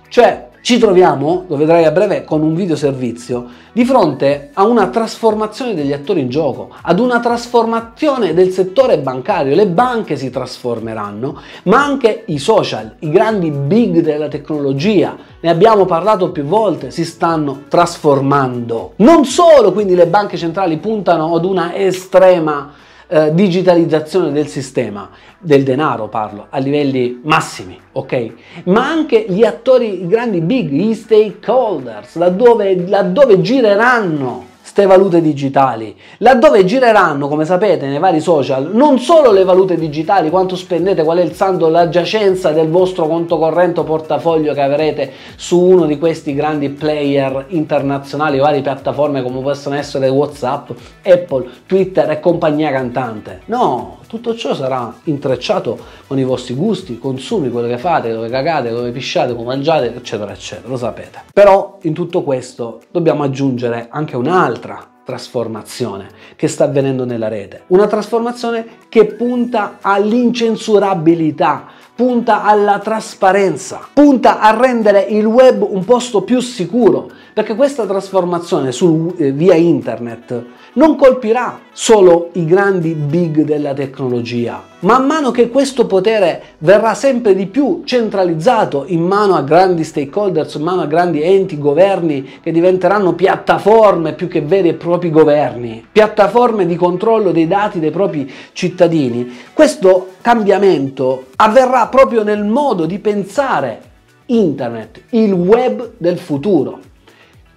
Cioè, ci troviamo, lo vedrai a breve con un video servizio, di fronte a una trasformazione degli attori in gioco, ad una trasformazione del settore bancario. Le banche si trasformeranno, ma anche i social, i grandi big della tecnologia, ne abbiamo parlato più volte, si stanno trasformando. Non solo quindi le banche centrali puntano ad una estrema eh, digitalizzazione del sistema, del denaro parlo, a livelli massimi, ok? Ma anche gli attori, i grandi big, gli stakeholders, laddove, laddove gireranno queste valute digitali, laddove gireranno, come sapete, nei vari social, non solo le valute digitali, quanto spendete, qual è il saldo, la giacenza del vostro conto corrente o portafoglio che avrete su uno di questi grandi player internazionali, varie piattaforme come possono essere WhatsApp, Apple, Twitter e compagnia cantante. No, tutto ciò sarà intrecciato con i vostri gusti, consumi, quello che fate, dove cagate, dove pisciate, come mangiate, eccetera, eccetera, lo sapete. Però in tutto questo dobbiamo aggiungere anche un'altra trasformazione che sta avvenendo nella rete. Una trasformazione che punta all'incensurabilità, punta alla trasparenza, punta a rendere il web un posto più sicuro, perché questa trasformazione sul, eh, via internet non colpirà solo i grandi big della tecnologia. Man mano che questo potere verrà sempre di più centralizzato in mano a grandi stakeholders, in mano a grandi enti, governi che diventeranno piattaforme più che veri e propri governi, piattaforme di controllo dei dati dei propri cittadini, questo cambiamento avverrà proprio nel modo di pensare internet, il web del futuro.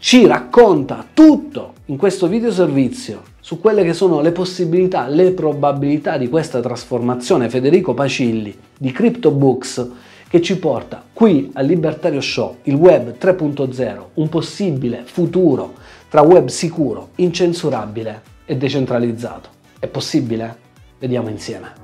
Ci racconta tutto in questo video servizio su quelle che sono le possibilità, le probabilità di questa trasformazione Federico Pacilli di CryptoBooks che ci porta qui al Libertario Show, il web 3.0, un possibile futuro tra web sicuro, incensurabile e decentralizzato. È possibile? Vediamo insieme.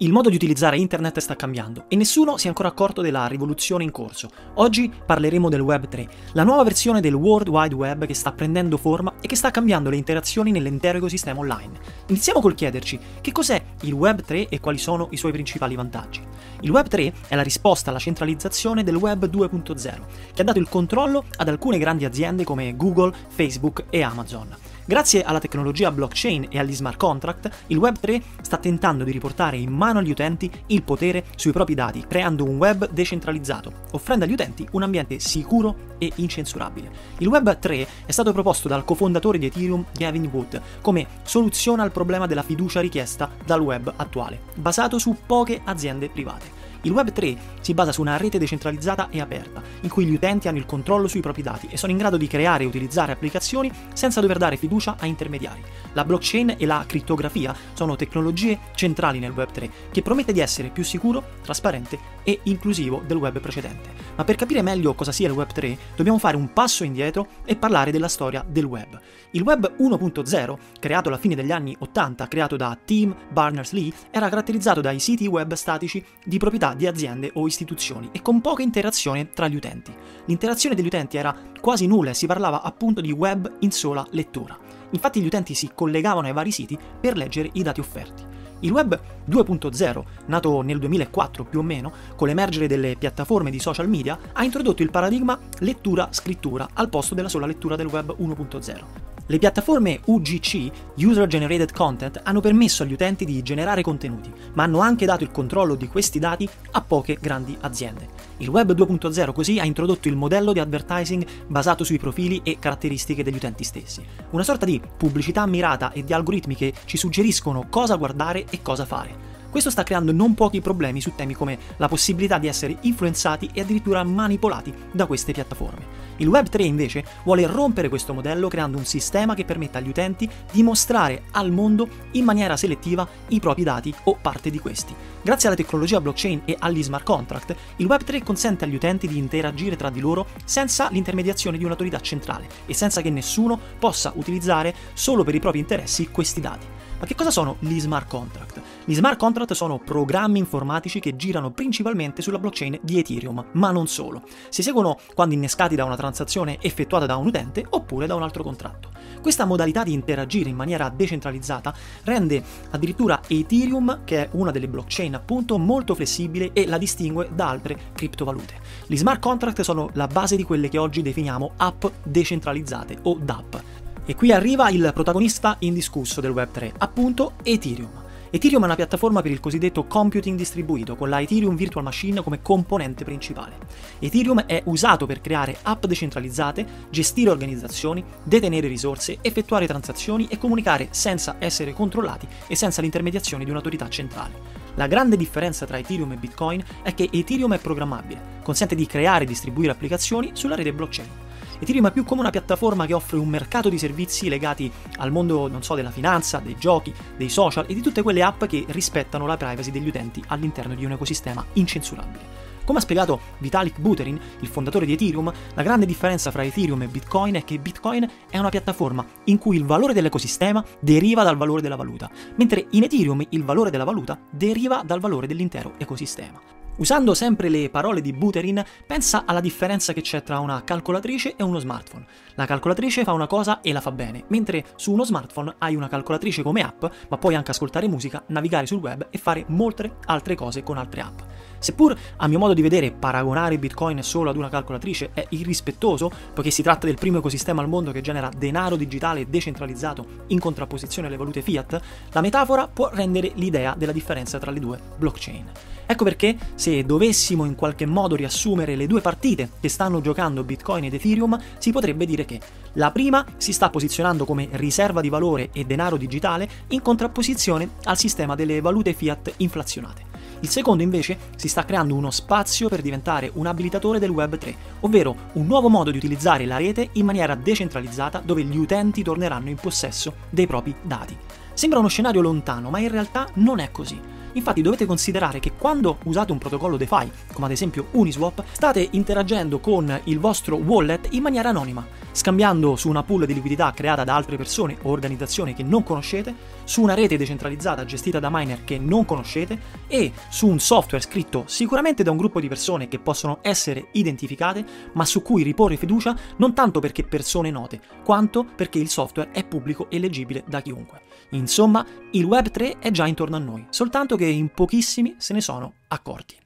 Il modo di utilizzare internet sta cambiando e nessuno si è ancora accorto della rivoluzione in corso. Oggi parleremo del Web 3, la nuova versione del World Wide Web che sta prendendo forma e che sta cambiando le interazioni nell'intero ecosistema online. Iniziamo col chiederci che cos'è il Web 3 e quali sono i suoi principali vantaggi. Il Web 3 è la risposta alla centralizzazione del Web 2.0, che ha dato il controllo ad alcune grandi aziende come Google, Facebook e Amazon. Grazie alla tecnologia blockchain e agli smart contract, il Web3 sta tentando di riportare in mano agli utenti il potere sui propri dati, creando un web decentralizzato, offrendo agli utenti un ambiente sicuro e incensurabile. Il Web3 è stato proposto dal cofondatore di Ethereum Gavin Wood come soluzione al problema della fiducia richiesta dal web attuale, basato su poche aziende private. Il Web 3 si basa su una rete decentralizzata e aperta, in cui gli utenti hanno il controllo sui propri dati e sono in grado di creare e utilizzare applicazioni senza dover dare fiducia a intermediari. La blockchain e la crittografia sono tecnologie centrali nel Web 3, che promette di essere più sicuro, trasparente e inclusivo del web precedente. Ma per capire meglio cosa sia il Web 3, dobbiamo fare un passo indietro e parlare della storia del web. Il Web 1.0, creato alla fine degli anni 80, creato da Tim Berners-Lee, era caratterizzato dai siti web statici di proprietà di aziende o istituzioni e con poca interazione tra gli utenti. L'interazione degli utenti era quasi nulla e si parlava appunto di web in sola lettura. Infatti gli utenti si collegavano ai vari siti per leggere i dati offerti. Il web 2.0, nato nel 2004 più o meno, con l'emergere delle piattaforme di social media, ha introdotto il paradigma lettura-scrittura al posto della sola lettura del web 1.0. Le piattaforme UGC, User Generated Content, hanno permesso agli utenti di generare contenuti, ma hanno anche dato il controllo di questi dati a poche grandi aziende. Il Web 2.0 così ha introdotto il modello di advertising basato sui profili e caratteristiche degli utenti stessi, una sorta di pubblicità mirata e di algoritmi che ci suggeriscono cosa guardare e cosa fare. Questo sta creando non pochi problemi su temi come la possibilità di essere influenzati e addirittura manipolati da queste piattaforme. Il Web3 invece vuole rompere questo modello creando un sistema che permetta agli utenti di mostrare al mondo in maniera selettiva i propri dati o parte di questi. Grazie alla tecnologia blockchain e agli smart contract, il Web3 consente agli utenti di interagire tra di loro senza l'intermediazione di un'autorità centrale e senza che nessuno possa utilizzare solo per i propri interessi questi dati. Ma che cosa sono gli smart contract? Gli smart contract sono programmi informatici che girano principalmente sulla blockchain di Ethereum, ma non solo. Si eseguono quando innescati da una transazione effettuata da un utente oppure da un altro contratto. Questa modalità di interagire in maniera decentralizzata rende addirittura Ethereum, che è una delle blockchain appunto, molto flessibile e la distingue da altre criptovalute. Gli smart contract sono la base di quelle che oggi definiamo app decentralizzate o DApp. E qui arriva il protagonista indiscusso del Web3, appunto Ethereum. Ethereum è una piattaforma per il cosiddetto computing distribuito, con la Ethereum Virtual Machine come componente principale. Ethereum è usato per creare app decentralizzate, gestire organizzazioni, detenere risorse, effettuare transazioni e comunicare senza essere controllati e senza l'intermediazione di un'autorità centrale. La grande differenza tra Ethereum e Bitcoin è che Ethereum è programmabile, consente di creare e distribuire applicazioni sulla rete blockchain. Ethereum è più come una piattaforma che offre un mercato di servizi legati al mondo, non so, della finanza, dei giochi, dei social e di tutte quelle app che rispettano la privacy degli utenti all'interno di un ecosistema incensurabile. Come ha spiegato Vitalik Buterin, il fondatore di Ethereum, la grande differenza fra Ethereum e Bitcoin è che Bitcoin è una piattaforma in cui il valore dell'ecosistema deriva dal valore della valuta, mentre in Ethereum il valore della valuta deriva dal valore dell'intero ecosistema. Usando sempre le parole di Buterin, pensa alla differenza che c'è tra una calcolatrice e uno smartphone. La calcolatrice fa una cosa e la fa bene, mentre su uno smartphone hai una calcolatrice come app, ma puoi anche ascoltare musica, navigare sul web e fare molte altre cose con altre app. Seppur, a mio modo di vedere, paragonare Bitcoin solo ad una calcolatrice è irrispettoso, poiché si tratta del primo ecosistema al mondo che genera denaro digitale decentralizzato in contrapposizione alle valute fiat, la metafora può rendere l'idea della differenza tra le due blockchain. Ecco perché, se dovessimo in qualche modo riassumere le due partite che stanno giocando Bitcoin ed Ethereum, si potrebbe dire che la prima si sta posizionando come riserva di valore e denaro digitale in contrapposizione al sistema delle valute fiat inflazionate. Il secondo invece si sta creando uno spazio per diventare un abilitatore del Web 3, ovvero un nuovo modo di utilizzare la rete in maniera decentralizzata dove gli utenti torneranno in possesso dei propri dati. Sembra uno scenario lontano, ma in realtà non è così. Infatti dovete considerare che quando usate un protocollo DeFi, come ad esempio Uniswap, state interagendo con il vostro wallet in maniera anonima, scambiando su una pool di liquidità creata da altre persone o organizzazioni che non conoscete, su una rete decentralizzata gestita da miner che non conoscete e su un software scritto sicuramente da un gruppo di persone che possono essere identificate, ma su cui riporre fiducia non tanto perché persone note, quanto perché il software è pubblico e leggibile da chiunque. Insomma, il Web 3 è già intorno a noi, soltanto che in pochissimi se ne sono accorti.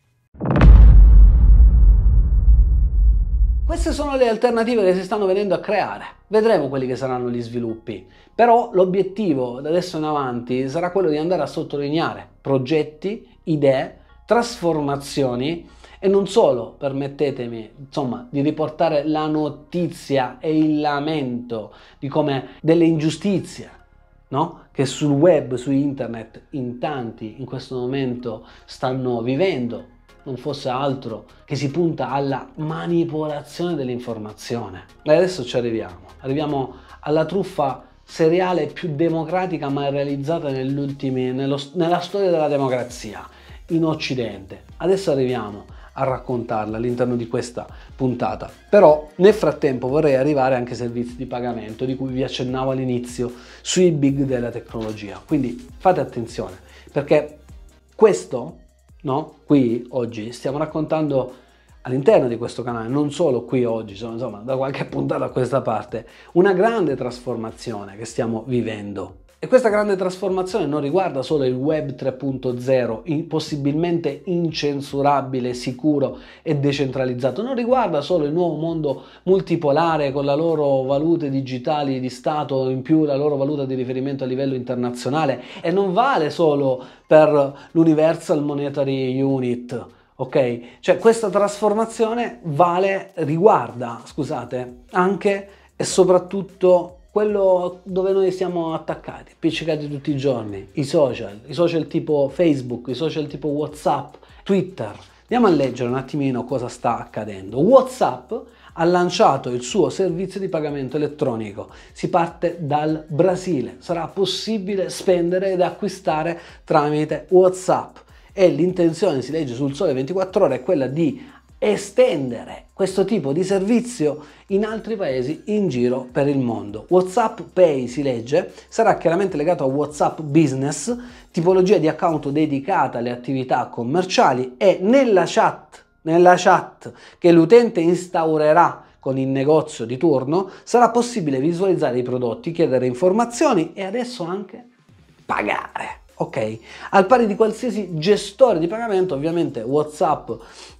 Queste sono le alternative che si stanno venendo a creare. Vedremo quelli che saranno gli sviluppi. Però l'obiettivo da adesso in avanti sarà quello di andare a sottolineare progetti, idee, trasformazioni e non solo, permettetemi, insomma, di riportare la notizia e il lamento di come delle ingiustizie no? Che sul web, su internet, in tanti in questo momento stanno vivendo non fosse altro che si punta alla manipolazione dell'informazione. E adesso ci arriviamo. Arriviamo alla truffa seriale più democratica mai realizzata nello, nella storia della democrazia in Occidente. Adesso arriviamo a raccontarla all'interno di questa puntata. Però nel frattempo vorrei arrivare anche ai servizi di pagamento di cui vi accennavo all'inizio sui big della tecnologia. Quindi fate attenzione perché questo, no, qui oggi stiamo raccontando all'interno di questo canale, non solo qui oggi, insomma da qualche puntata a questa parte, una grande trasformazione che stiamo vivendo e questa grande trasformazione non riguarda solo il web 3.0, possibilmente incensurabile, sicuro e decentralizzato, non riguarda solo il nuovo mondo multipolare con le loro valute digitali di Stato, in più la loro valuta di riferimento a livello internazionale e non vale solo per l'Universal Monetary Unit. Ok? Cioè questa trasformazione vale, riguarda, scusate, anche e soprattutto quello dove noi siamo attaccati, appiccicati tutti i giorni, i social, i social tipo Facebook, i social tipo WhatsApp, Twitter. Andiamo a leggere un attimino cosa sta accadendo. WhatsApp ha lanciato il suo servizio di pagamento elettronico. Si parte dal Brasile. Sarà possibile spendere ed acquistare tramite WhatsApp. E l'intenzione, si legge sul Sole 24 ore, è quella di estendere questo tipo di servizio in altri paesi in giro per il mondo. WhatsApp Pay si legge sarà chiaramente legato a WhatsApp Business, tipologia di account dedicata alle attività commerciali e nella chat, nella chat che l'utente instaurerà con il negozio di turno sarà possibile visualizzare i prodotti, chiedere informazioni e adesso anche pagare. Ok? Al pari di qualsiasi gestore di pagamento, ovviamente WhatsApp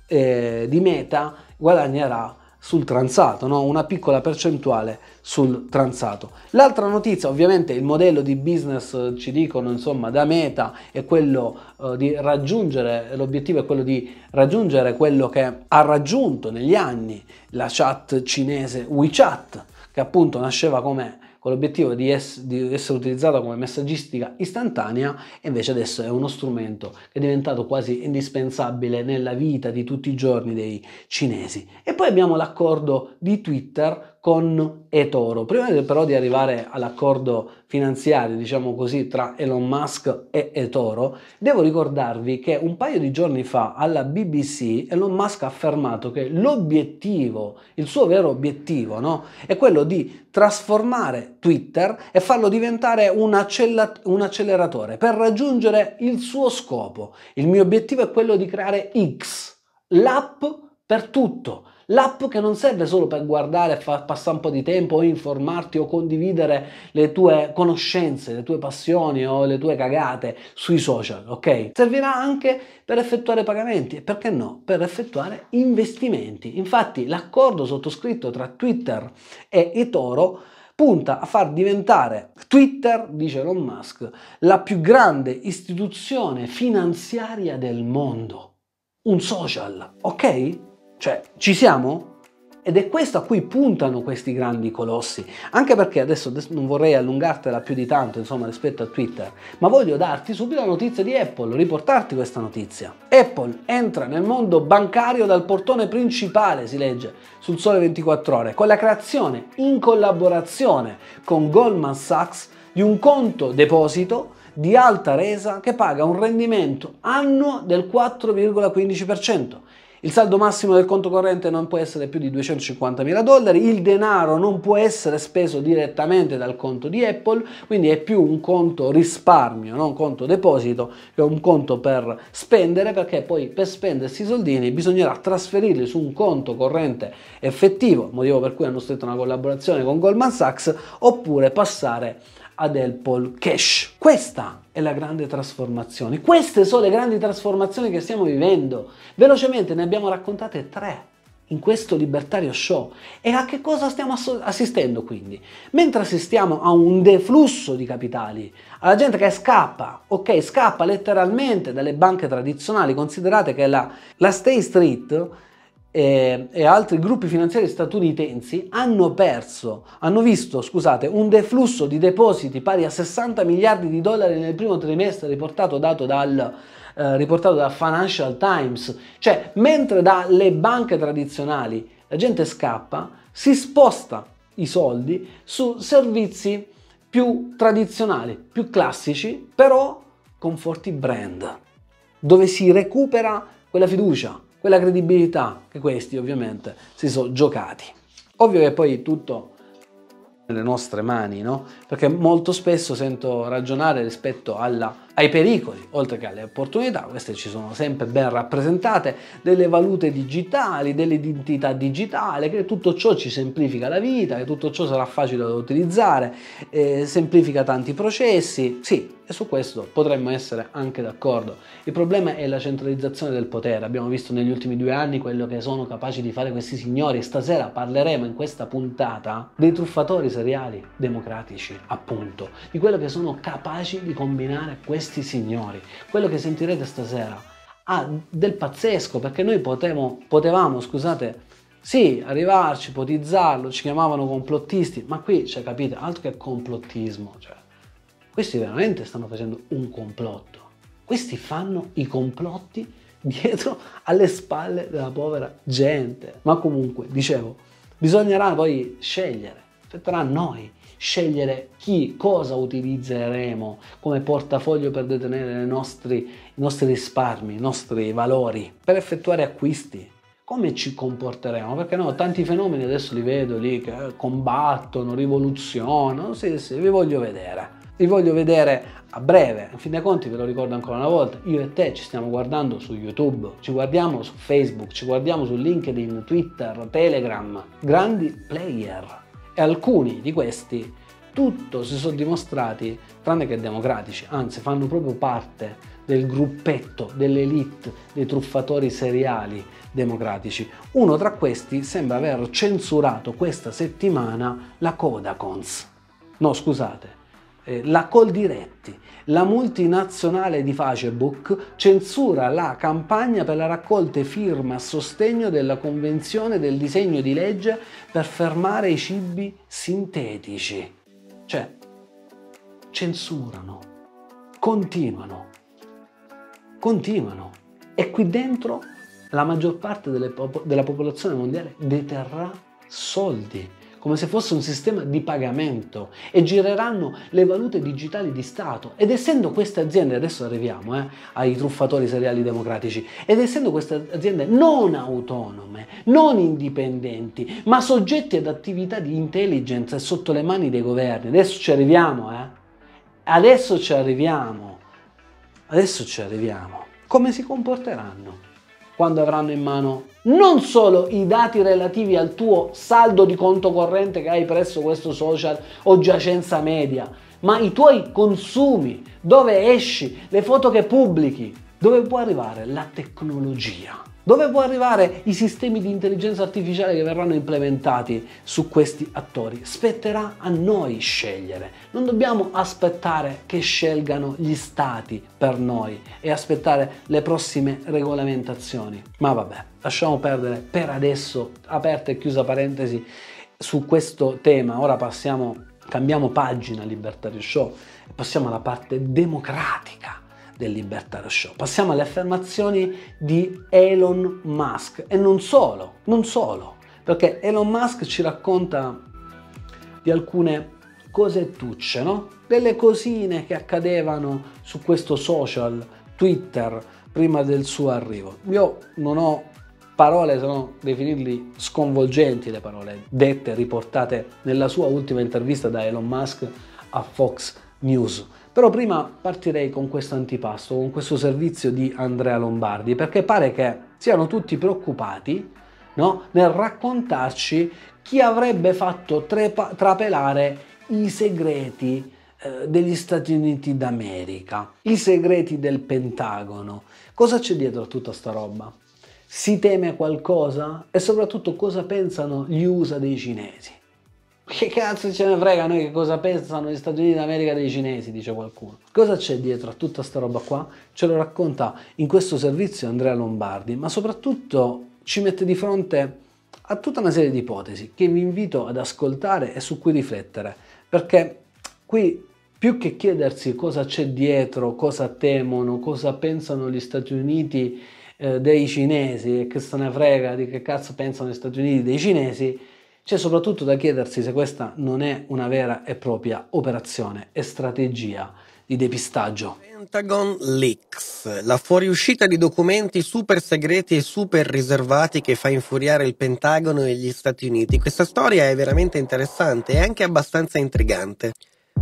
eh, di Meta guadagnerà sul transato, no? una piccola percentuale sul transato. L'altra notizia, ovviamente il modello di business ci dicono insomma da Meta è quello uh, di raggiungere, l'obiettivo è quello di raggiungere quello che ha raggiunto negli anni la chat cinese WeChat, che appunto nasceva come con l'obiettivo di, ess- di, essere utilizzata come messaggistica istantanea invece adesso è uno strumento che è diventato quasi indispensabile nella vita di tutti i giorni dei cinesi. E poi abbiamo l'accordo di Twitter con eToro. Prima però di arrivare all'accordo finanziario, diciamo così, tra Elon Musk e eToro, devo ricordarvi che un paio di giorni fa alla BBC Elon Musk ha affermato che l'obiettivo, il suo vero obiettivo, no, è quello di trasformare Twitter e farlo diventare un, accella- un acceleratore per raggiungere il suo scopo. Il mio obiettivo è quello di creare X, l'app per tutto L'app che non serve solo per guardare far passare un po' di tempo o informarti o condividere le tue conoscenze, le tue passioni o le tue cagate sui social, ok? Servirà anche per effettuare pagamenti e perché no? Per effettuare investimenti. Infatti l'accordo sottoscritto tra Twitter e eToro punta a far diventare Twitter, dice Elon Musk, la più grande istituzione finanziaria del mondo. Un social, ok? Cioè, ci siamo? Ed è questo a cui puntano questi grandi colossi, anche perché adesso non vorrei allungartela più di tanto, insomma, rispetto a Twitter, ma voglio darti subito la notizia di Apple, riportarti questa notizia. Apple entra nel mondo bancario dal portone principale, si legge sul Sole 24 Ore, con la creazione in collaborazione con Goldman Sachs di un conto deposito di alta resa che paga un rendimento annuo del 4,15%. Il saldo massimo del conto corrente non può essere più di 250 mila dollari, il denaro non può essere speso direttamente dal conto di Apple, quindi è più un conto risparmio, non un conto deposito, che un conto per spendere, perché poi per spendersi i soldini bisognerà trasferirli su un conto corrente effettivo, motivo per cui hanno stretto una collaborazione con Goldman Sachs, oppure passare ad Apple Cash. Questa è la grande trasformazione. Queste sono le grandi trasformazioni che stiamo vivendo. Velocemente ne abbiamo raccontate tre in questo libertario show. E a che cosa stiamo assistendo quindi? Mentre assistiamo a un deflusso di capitali, alla gente che scappa, ok, scappa letteralmente dalle banche tradizionali, considerate che la, la State Street e, e, altri gruppi finanziari statunitensi hanno perso, hanno visto, scusate, un deflusso di depositi pari a 60 miliardi di dollari nel primo trimestre riportato, dal, eh, riportato da Financial Times. Cioè, mentre dalle banche tradizionali la gente scappa, si sposta i soldi su servizi più tradizionali, più classici, però con forti brand, dove si recupera quella fiducia, quella credibilità che questi ovviamente si sono giocati. Ovvio che poi tutto nelle nostre mani, no? Perché molto spesso sento ragionare rispetto alla, ai pericoli, oltre che alle opportunità, queste ci sono sempre ben rappresentate, delle valute digitali, dell'identità digitale, che tutto ciò ci semplifica la vita, che tutto ciò sarà facile da utilizzare, eh, semplifica tanti processi, sì, e su questo potremmo essere anche d'accordo. Il problema è la centralizzazione del potere. Abbiamo visto negli ultimi due anni quello che sono capaci di fare questi signori. Stasera parleremo in questa puntata dei truffatori seriali democratici, appunto, di quello che sono capaci di combinare questi signori. Quello che sentirete stasera ha del pazzesco perché noi potevamo, potevamo scusate, sì, arrivarci, ipotizzarlo, ci chiamavano complottisti, ma qui, cioè, capite, altro che complottismo, cioè, questi veramente stanno facendo un complotto. Questi fanno i complotti dietro alle spalle della povera gente. Ma comunque, dicevo, bisognerà poi scegliere, spetterà a noi scegliere chi, cosa utilizzeremo come portafoglio per detenere i nostri, i nostri risparmi, i nostri valori, per effettuare acquisti. Come ci comporteremo? Perché no, tanti fenomeni adesso li vedo lì che combattono, rivoluzionano, sì, sì, vi voglio vedere vi voglio vedere a breve. In fin dei conti, ve lo ricordo ancora una volta, io e te ci stiamo guardando su YouTube, ci guardiamo su Facebook, ci guardiamo su LinkedIn, Twitter, Telegram, grandi player. E alcuni di questi tutto si sono dimostrati tranne che democratici, anzi fanno proprio parte del gruppetto, dell'elite dei truffatori seriali democratici. Uno tra questi sembra aver censurato questa settimana la Codacons. No, scusate, eh, la Coldiretti, la multinazionale di Facebook, censura la campagna per la raccolta firme a sostegno della convenzione del disegno di legge per fermare i cibi sintetici. Cioè, censurano, continuano, continuano. E qui dentro la maggior parte pop- della popolazione mondiale deterrà soldi come se fosse un sistema di pagamento e gireranno le valute digitali di Stato. Ed essendo queste aziende, adesso arriviamo eh, ai truffatori seriali democratici, ed essendo queste aziende non autonome, non indipendenti, ma soggetti ad attività di intelligence sotto le mani dei governi, adesso ci arriviamo, eh? Adesso ci arriviamo. Adesso ci arriviamo. Come si comporteranno? quando avranno in mano non solo i dati relativi al tuo saldo di conto corrente che hai presso questo social o giacenza media, ma i tuoi consumi, dove esci, le foto che pubblichi, dove può arrivare la tecnologia. Dove può arrivare i sistemi di intelligenza artificiale che verranno implementati su questi attori? Spetterà a noi scegliere. Non dobbiamo aspettare che scelgano gli stati per noi e aspettare le prossime regolamentazioni. Ma vabbè, lasciamo perdere per adesso, aperta e chiusa parentesi, su questo tema. Ora passiamo, cambiamo pagina Libertario Show e passiamo alla parte democratica del Libertario Show. Passiamo alle affermazioni di Elon Musk e non solo, non solo, perché Elon Musk ci racconta di alcune cosettucce, no? Delle cosine che accadevano su questo social, Twitter, prima del suo arrivo. Io non ho parole, se no definirli sconvolgenti le parole dette, riportate nella sua ultima intervista da Elon Musk a Fox News. Però prima partirei con questo antipasto, con questo servizio di Andrea Lombardi, perché pare che siano tutti preoccupati no? nel raccontarci chi avrebbe fatto trepa- trapelare i segreti eh, degli Stati Uniti d'America, i segreti del Pentagono. Cosa c'è dietro a tutta sta roba? Si teme qualcosa? E soprattutto cosa pensano gli USA dei cinesi? Che cazzo ce ne frega noi che cosa pensano gli Stati Uniti d'America dei cinesi, dice qualcuno. Cosa c'è dietro a tutta sta roba qua? Ce lo racconta in questo servizio Andrea Lombardi, ma soprattutto ci mette di fronte a tutta una serie di ipotesi che vi invito ad ascoltare e su cui riflettere, perché qui più che chiedersi cosa c'è dietro, cosa temono, cosa pensano gli Stati Uniti eh, dei cinesi e che se ne frega di che cazzo pensano gli Stati Uniti dei cinesi, c'è soprattutto da chiedersi se questa non è una vera e propria operazione e strategia di depistaggio. Pentagon Leaks, la fuoriuscita di documenti super segreti e super riservati che fa infuriare il Pentagono e gli Stati Uniti. Questa storia è veramente interessante e anche abbastanza intrigante.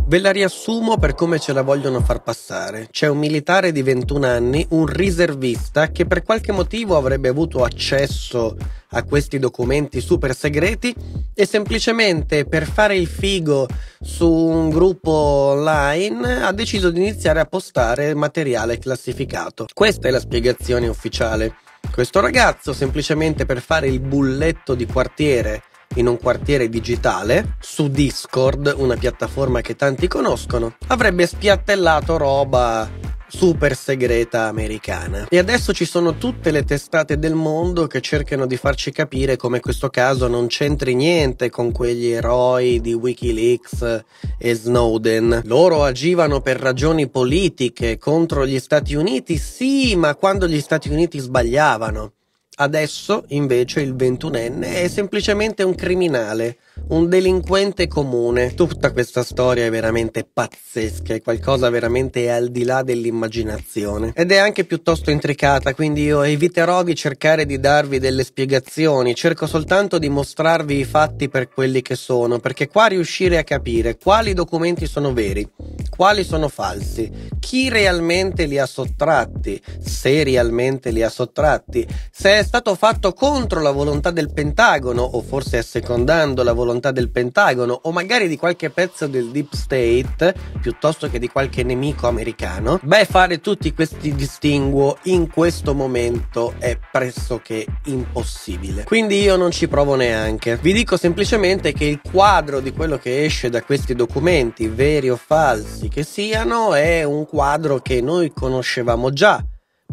Ve la riassumo per come ce la vogliono far passare. C'è un militare di 21 anni, un riservista, che per qualche motivo avrebbe avuto accesso a questi documenti super segreti e semplicemente per fare il figo su un gruppo online ha deciso di iniziare a postare materiale classificato. Questa è la spiegazione ufficiale. Questo ragazzo, semplicemente per fare il bulletto di quartiere in un quartiere digitale su Discord, una piattaforma che tanti conoscono, avrebbe spiattellato roba super segreta americana. E adesso ci sono tutte le testate del mondo che cercano di farci capire come questo caso non c'entri niente con quegli eroi di Wikileaks e Snowden. Loro agivano per ragioni politiche contro gli Stati Uniti, sì, ma quando gli Stati Uniti sbagliavano. Adesso, invece, il ventunenne è semplicemente un criminale, un delinquente comune. Tutta questa storia è veramente pazzesca, è qualcosa veramente al di là dell'immaginazione. Ed è anche piuttosto intricata, quindi io eviterò di cercare di darvi delle spiegazioni, cerco soltanto di mostrarvi i fatti per quelli che sono, perché qua riuscire a capire quali documenti sono veri, quali sono falsi, chi realmente li ha sottratti, se realmente li ha sottratti, se è stato fatto contro la volontà del Pentagono o forse assecondando la volontà del Pentagono o magari di qualche pezzo del Deep State piuttosto che di qualche nemico americano, beh fare tutti questi distinguo in questo momento è pressoché impossibile. Quindi io non ci provo neanche. Vi dico semplicemente che il quadro di quello che esce da questi documenti, veri o falsi che siano, è un quadro che noi conoscevamo già,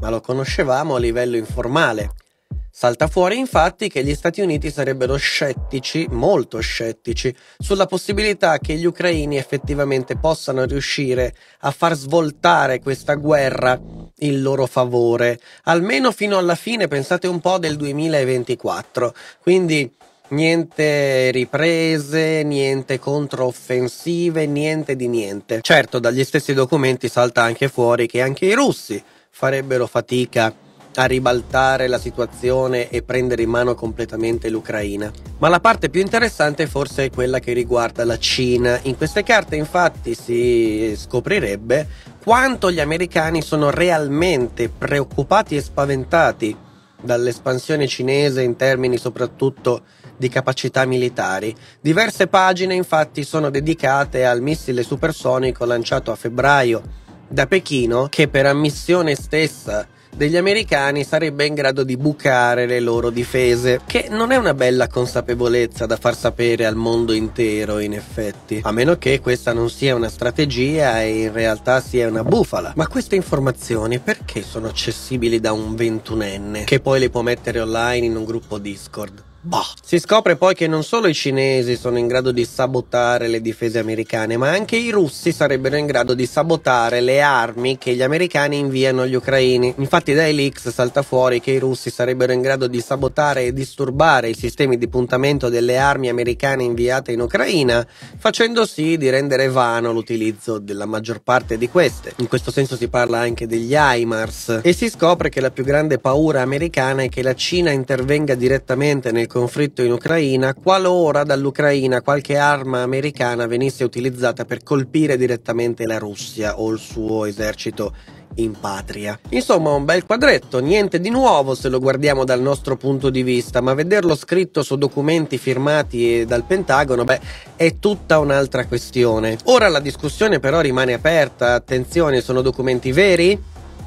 ma lo conoscevamo a livello informale. Salta fuori infatti che gli Stati Uniti sarebbero scettici, molto scettici, sulla possibilità che gli ucraini effettivamente possano riuscire a far svoltare questa guerra in loro favore, almeno fino alla fine, pensate un po' del 2024. Quindi Niente riprese, niente controffensive, niente di niente. Certo, dagli stessi documenti salta anche fuori che anche i russi farebbero fatica a ribaltare la situazione e prendere in mano completamente l'Ucraina. Ma la parte più interessante forse è quella che riguarda la Cina. In queste carte infatti si scoprirebbe quanto gli americani sono realmente preoccupati e spaventati dall'espansione cinese in termini soprattutto di capacità militari. Diverse pagine infatti sono dedicate al missile supersonico lanciato a febbraio da Pechino che per ammissione stessa degli americani sarebbe in grado di bucare le loro difese, che non è una bella consapevolezza da far sapere al mondo intero in effetti, a meno che questa non sia una strategia e in realtà sia una bufala. Ma queste informazioni perché sono accessibili da un ventunenne che poi le può mettere online in un gruppo Discord? Bah. Si scopre poi che non solo i cinesi sono in grado di sabotare le difese americane, ma anche i russi sarebbero in grado di sabotare le armi che gli americani inviano agli ucraini. Infatti dai leaks salta fuori che i russi sarebbero in grado di sabotare e disturbare i sistemi di puntamento delle armi americane inviate in Ucraina, facendo sì di rendere vano l'utilizzo della maggior parte di queste. In questo senso si parla anche degli HIMARS e si scopre che la più grande paura americana è che la Cina intervenga direttamente nel conflitto in Ucraina qualora dall'Ucraina qualche arma americana venisse utilizzata per colpire direttamente la Russia o il suo esercito in patria. Insomma, un bel quadretto, niente di nuovo se lo guardiamo dal nostro punto di vista, ma vederlo scritto su documenti firmati dal Pentagono, beh, è tutta un'altra questione. Ora la discussione però rimane aperta, attenzione, sono documenti veri?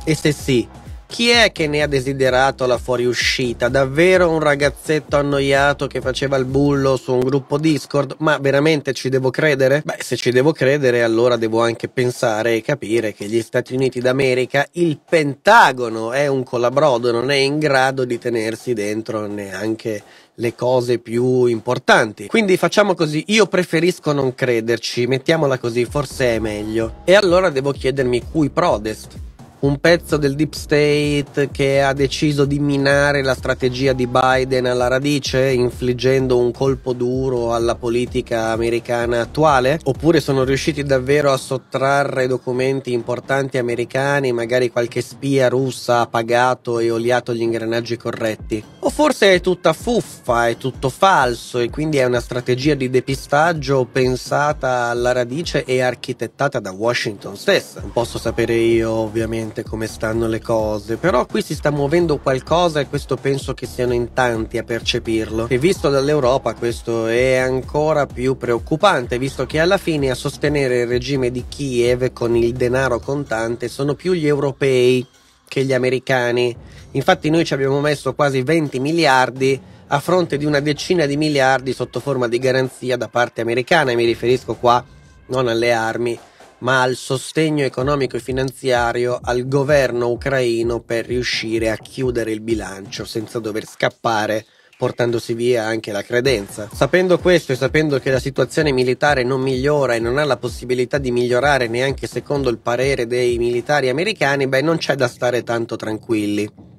E se sì, Chi è che ne ha desiderato la fuoriuscita? Davvero un ragazzetto annoiato che faceva il bullo su un gruppo Discord? Ma veramente ci devo credere? Beh, se ci devo credere, allora devo anche pensare e capire che gli Stati Uniti d'America, il Pentagono è un colabrodo, non è in grado di tenersi dentro neanche le cose più importanti. Quindi facciamo così, io preferisco non crederci, mettiamola così, forse è meglio. E allora devo chiedermi cui prodest un pezzo del deep state che ha deciso di minare la strategia di Biden alla radice, infliggendo un colpo duro alla politica americana attuale? Oppure sono riusciti davvero a sottrarre documenti importanti americani, magari qualche spia russa ha pagato e oliato gli ingranaggi corretti? O forse è tutta fuffa, è tutto falso e quindi è una strategia di depistaggio pensata alla radice e architettata da Washington stessa? Non posso sapere io, ovviamente esattamente come stanno le cose, però qui si sta muovendo qualcosa e questo penso che siano in tanti a percepirlo. E visto dall'Europa questo è ancora più preoccupante, visto che alla fine a sostenere il regime di Kiev con il denaro contante sono più gli europei che gli americani. Infatti noi ci abbiamo messo quasi 20 miliardi a fronte di una decina di miliardi sotto forma di garanzia da parte americana, e mi riferisco qua non alle armi, ma al sostegno economico e finanziario al governo ucraino per riuscire a chiudere il bilancio senza dover scappare portandosi via anche la credenza. Sapendo questo e sapendo che la situazione militare non migliora e non ha la possibilità di migliorare neanche secondo il parere dei militari americani, beh non c'è da stare tanto tranquilli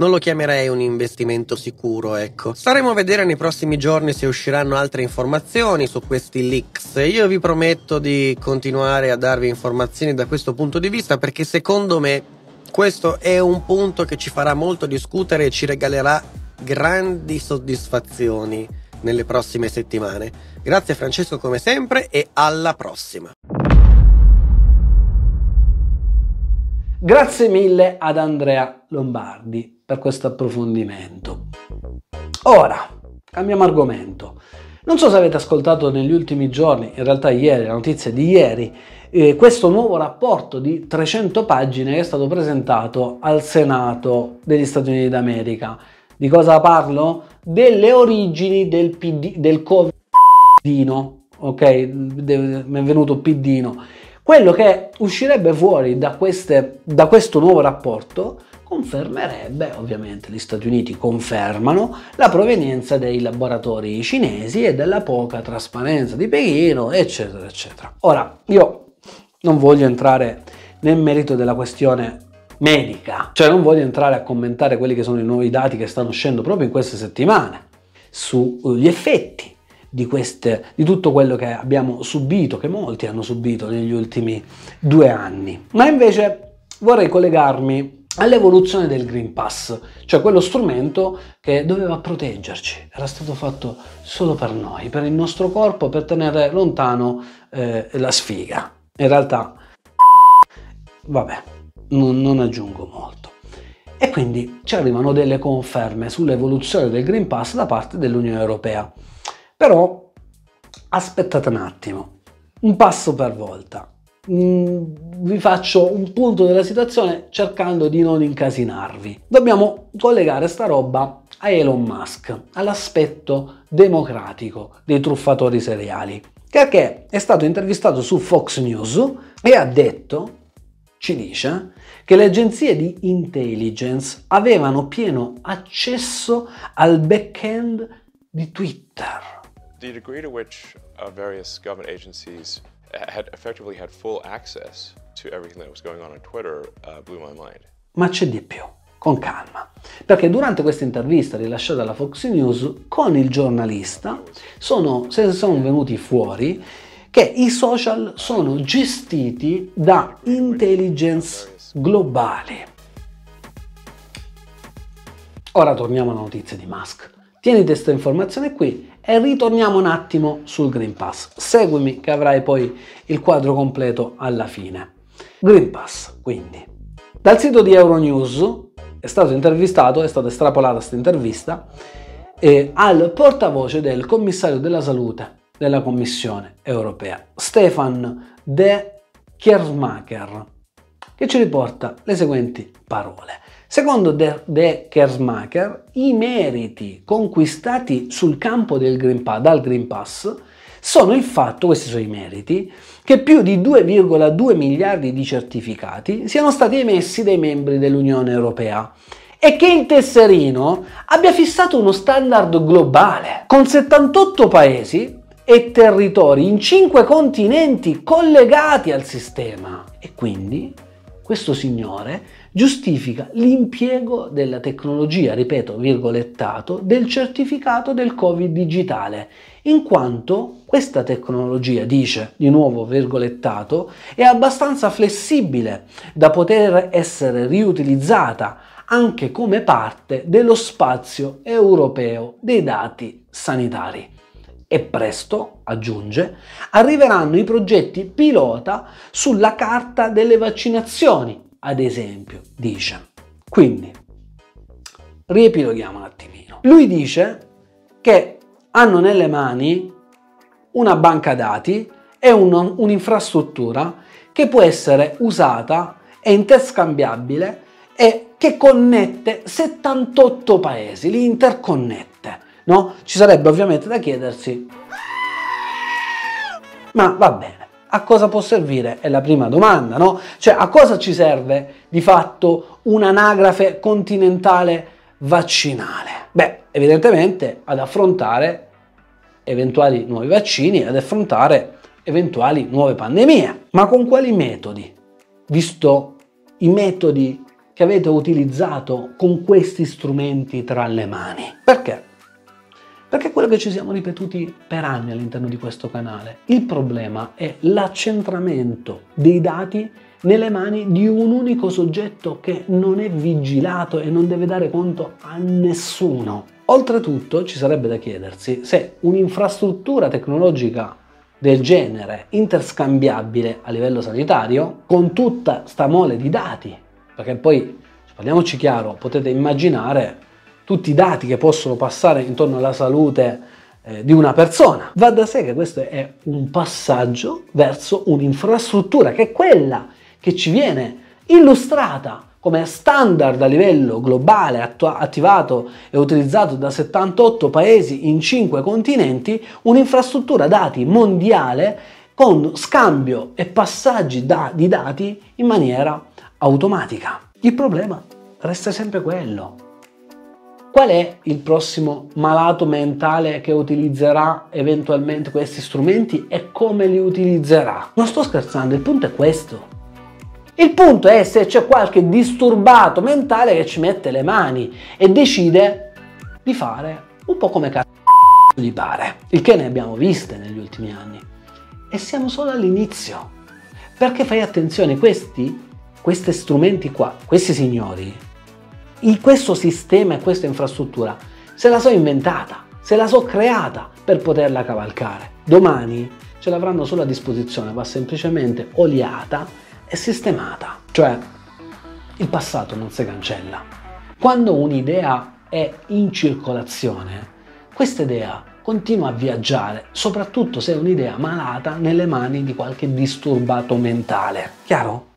non lo chiamerei un investimento sicuro, ecco. Staremo a vedere nei prossimi giorni se usciranno altre informazioni su questi leaks. Io vi prometto di continuare a darvi informazioni da questo punto di vista perché secondo me questo è un punto che ci farà molto discutere e ci regalerà grandi soddisfazioni nelle prossime settimane. Grazie Francesco come sempre e alla prossima. Grazie mille ad Andrea Lombardi per questo approfondimento. Ora, cambiamo argomento. Non so se avete ascoltato negli ultimi giorni, in realtà ieri, la notizia di ieri, eh, questo nuovo rapporto di 300 pagine che è stato presentato al Senato degli Stati Uniti d'America. Di cosa parlo? Delle origini del, PD, del Covid, ok? Mi è venuto Piddino. Quello che uscirebbe fuori da, queste, da questo nuovo rapporto confermerebbe, ovviamente gli Stati Uniti confermano, la provenienza dei laboratori cinesi e della poca trasparenza di Pechino, eccetera, eccetera. Ora, io non voglio entrare nel merito della questione medica, cioè non voglio entrare a commentare quelli che sono i nuovi dati che stanno uscendo proprio in queste settimane sugli effetti di, queste, di tutto quello che abbiamo subito, che molti hanno subito negli ultimi due anni. Ma invece vorrei collegarmi all'evoluzione del Green Pass, cioè quello strumento che doveva proteggerci, era stato fatto solo per noi, per il nostro corpo, per tenere lontano eh, la sfiga. In realtà, vabbè, non, non aggiungo molto. E quindi ci arrivano delle conferme sull'evoluzione del Green Pass da parte dell'Unione Europea. Però aspettate un attimo, un passo per volta. Mm, vi faccio un punto della situazione cercando di non incasinarvi. Dobbiamo collegare sta roba a Elon Musk, all'aspetto democratico dei truffatori seriali, perché è stato intervistato su Fox News e ha detto, ci dice, che le agenzie di intelligence avevano pieno accesso al back-end di Twitter. The degree to which uh, various government agencies had effectively had full access to everything that was going on on Twitter uh, blew my mind. Ma c'è di più, con calma, perché durante questa intervista rilasciata alla Fox News con il giornalista sono, sono venuti fuori che i social sono gestiti da intelligence globali. Ora torniamo alla notizia di Musk. Tieni questa informazione qui e ritorniamo un attimo sul Green Pass. Seguimi che avrai poi il quadro completo alla fine. Green Pass, quindi. Dal sito di Euronews è stato intervistato, è stata estrapolata questa intervista eh, al portavoce del commissario della salute della Commissione europea, Stefan De Kiersmacher, che ci riporta le seguenti parole. Secondo De, De Kersmacher, i meriti conquistati sul campo del Green Pass, dal Green Pass sono il fatto, questi sono i meriti, che più di 2,2 miliardi di certificati siano stati emessi dai membri dell'Unione Europea e che il tesserino abbia fissato uno standard globale con 78 paesi e territori in 5 continenti collegati al sistema. E quindi questo signore giustifica l'impiego della tecnologia, ripeto, virgolettato, del certificato del Covid digitale, in quanto questa tecnologia, dice di nuovo virgolettato, è abbastanza flessibile da poter essere riutilizzata anche come parte dello spazio europeo dei dati sanitari. E presto, aggiunge, arriveranno i progetti pilota sulla carta delle vaccinazioni, ad esempio, dice. Quindi, riepiloghiamo un attimino. Lui dice che hanno nelle mani una banca dati e un, un'infrastruttura che può essere usata e interscambiabile e che connette 78 paesi, li interconnette no? Ci sarebbe ovviamente da chiedersi, ma va bene, a cosa può servire? È la prima domanda, no? Cioè, a cosa ci serve di fatto un'anagrafe continentale vaccinale? Beh, evidentemente ad affrontare eventuali nuovi vaccini, ad affrontare eventuali nuove pandemie. Ma con quali metodi? Visto i metodi che avete utilizzato con questi strumenti tra le mani. Perché? Perché è quello che ci siamo ripetuti per anni all'interno di questo canale. Il problema è l'accentramento dei dati nelle mani di un unico soggetto che non è vigilato e non deve dare conto a nessuno. Oltretutto ci sarebbe da chiedersi se un'infrastruttura tecnologica del genere interscambiabile a livello sanitario con tutta sta mole di dati, perché poi parliamoci chiaro, potete immaginare tutti i dati che possono passare intorno alla salute eh, di una persona. Va da sé che questo è un passaggio verso un'infrastruttura che è quella che ci viene illustrata come standard a livello globale attivato e utilizzato da 78 paesi in 5 continenti, un'infrastruttura dati mondiale con scambio e passaggi da, di dati in maniera automatica. Il problema resta sempre quello, Qual è il prossimo malato mentale che utilizzerà eventualmente questi strumenti e come li utilizzerà? Non sto scherzando, il punto è questo. Il punto è se c'è qualche disturbato mentale che ci mette le mani e decide di fare un po' come cazzo gli pare. Il che ne abbiamo viste negli ultimi anni. E siamo solo all'inizio. Perché fai attenzione, questi, questi strumenti qua, questi signori, questo sistema e questa infrastruttura se la so inventata, se la so creata per poterla cavalcare. Domani ce l'avranno solo a disposizione, va semplicemente oliata e sistemata. Cioè, il passato non si cancella. Quando un'idea è in circolazione, questa idea continua a viaggiare, soprattutto se è un'idea malata nelle mani di qualche disturbato mentale. Chiaro?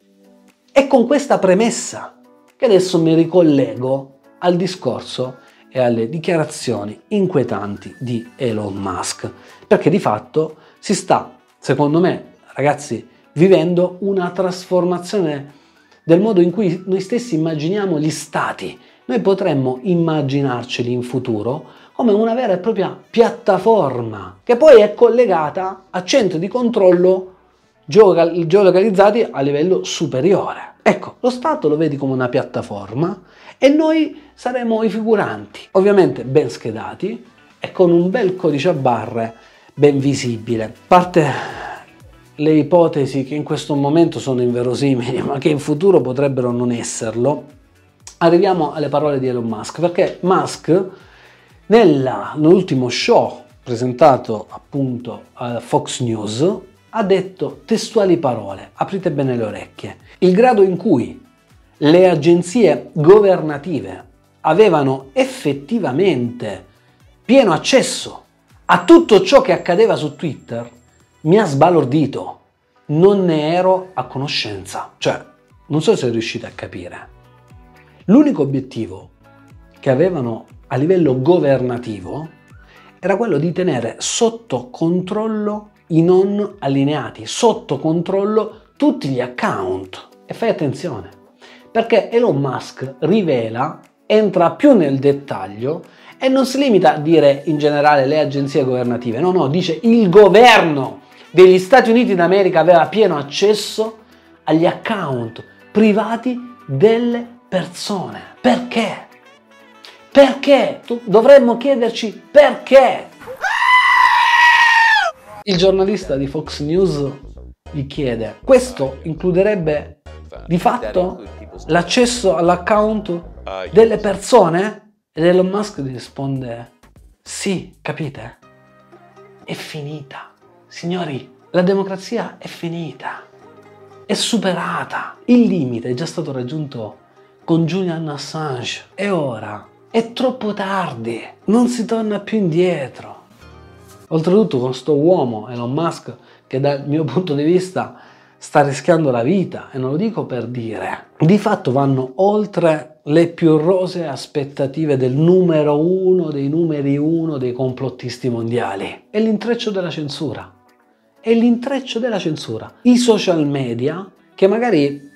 E con questa premessa e adesso mi ricollego al discorso e alle dichiarazioni inquietanti di Elon Musk, perché di fatto si sta, secondo me, ragazzi, vivendo una trasformazione del modo in cui noi stessi immaginiamo gli stati. Noi potremmo immaginarceli in futuro come una vera e propria piattaforma che poi è collegata a centri di controllo geolocalizzati a livello superiore. Ecco, lo Stato lo vedi come una piattaforma e noi saremo i figuranti, ovviamente ben schedati e con un bel codice a barre ben visibile. Parte le ipotesi che in questo momento sono inverosimili, ma che in futuro potrebbero non esserlo, arriviamo alle parole di Elon Musk, perché Musk nell'ultimo show presentato appunto a Fox News ha detto testuali parole, aprite bene le orecchie. Il grado in cui le agenzie governative avevano effettivamente pieno accesso a tutto ciò che accadeva su Twitter mi ha sbalordito. Non ne ero a conoscenza. Cioè, non so se riuscite a capire, l'unico obiettivo che avevano a livello governativo era quello di tenere sotto controllo i non allineati, sotto controllo tutti gli account. E fai attenzione, perché Elon Musk rivela, entra più nel dettaglio e non si limita a dire in generale le agenzie governative, no, no, dice il governo degli Stati Uniti d'America aveva pieno accesso agli account privati delle persone. Perché? Perché? Dovremmo chiederci perché. Il giornalista di Fox News gli chiede, questo includerebbe di fatto l'accesso all'account delle persone? Ed Elon Musk gli risponde, sì, capite? È finita. Signori, la democrazia è finita. È superata. Il limite è già stato raggiunto con Julian Assange. E ora è troppo tardi. Non si torna più indietro. Oltretutto con sto uomo, Elon Musk, che dal mio punto di vista sta rischiando la vita, e non lo dico per dire, di fatto vanno oltre le più rose aspettative del numero uno dei numeri uno dei complottisti mondiali. È l'intreccio della censura. È l'intreccio della censura. I social media, che magari,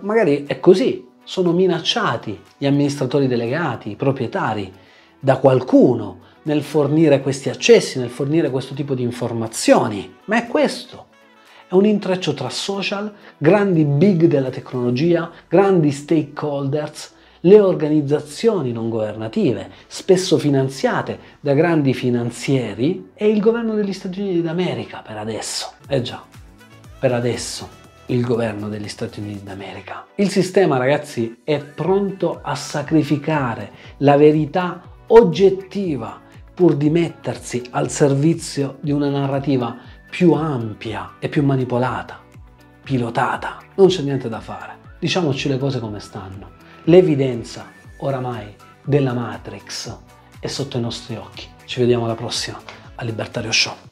magari è così, sono minacciati gli amministratori delegati, i proprietari, da qualcuno nel fornire questi accessi, nel fornire questo tipo di informazioni. Ma è questo. È un intreccio tra social, grandi big della tecnologia, grandi stakeholders, le organizzazioni non governative, spesso finanziate da grandi finanzieri, e il governo degli Stati Uniti d'America per adesso. Eh già, per adesso il governo degli Stati Uniti d'America. Il sistema, ragazzi, è pronto a sacrificare la verità oggettiva pur di mettersi al servizio di una narrativa più ampia e più manipolata, pilotata. Non c'è niente da fare. Diciamoci le cose come stanno. L'evidenza oramai della Matrix è sotto i nostri occhi. Ci vediamo alla prossima a Libertario Show.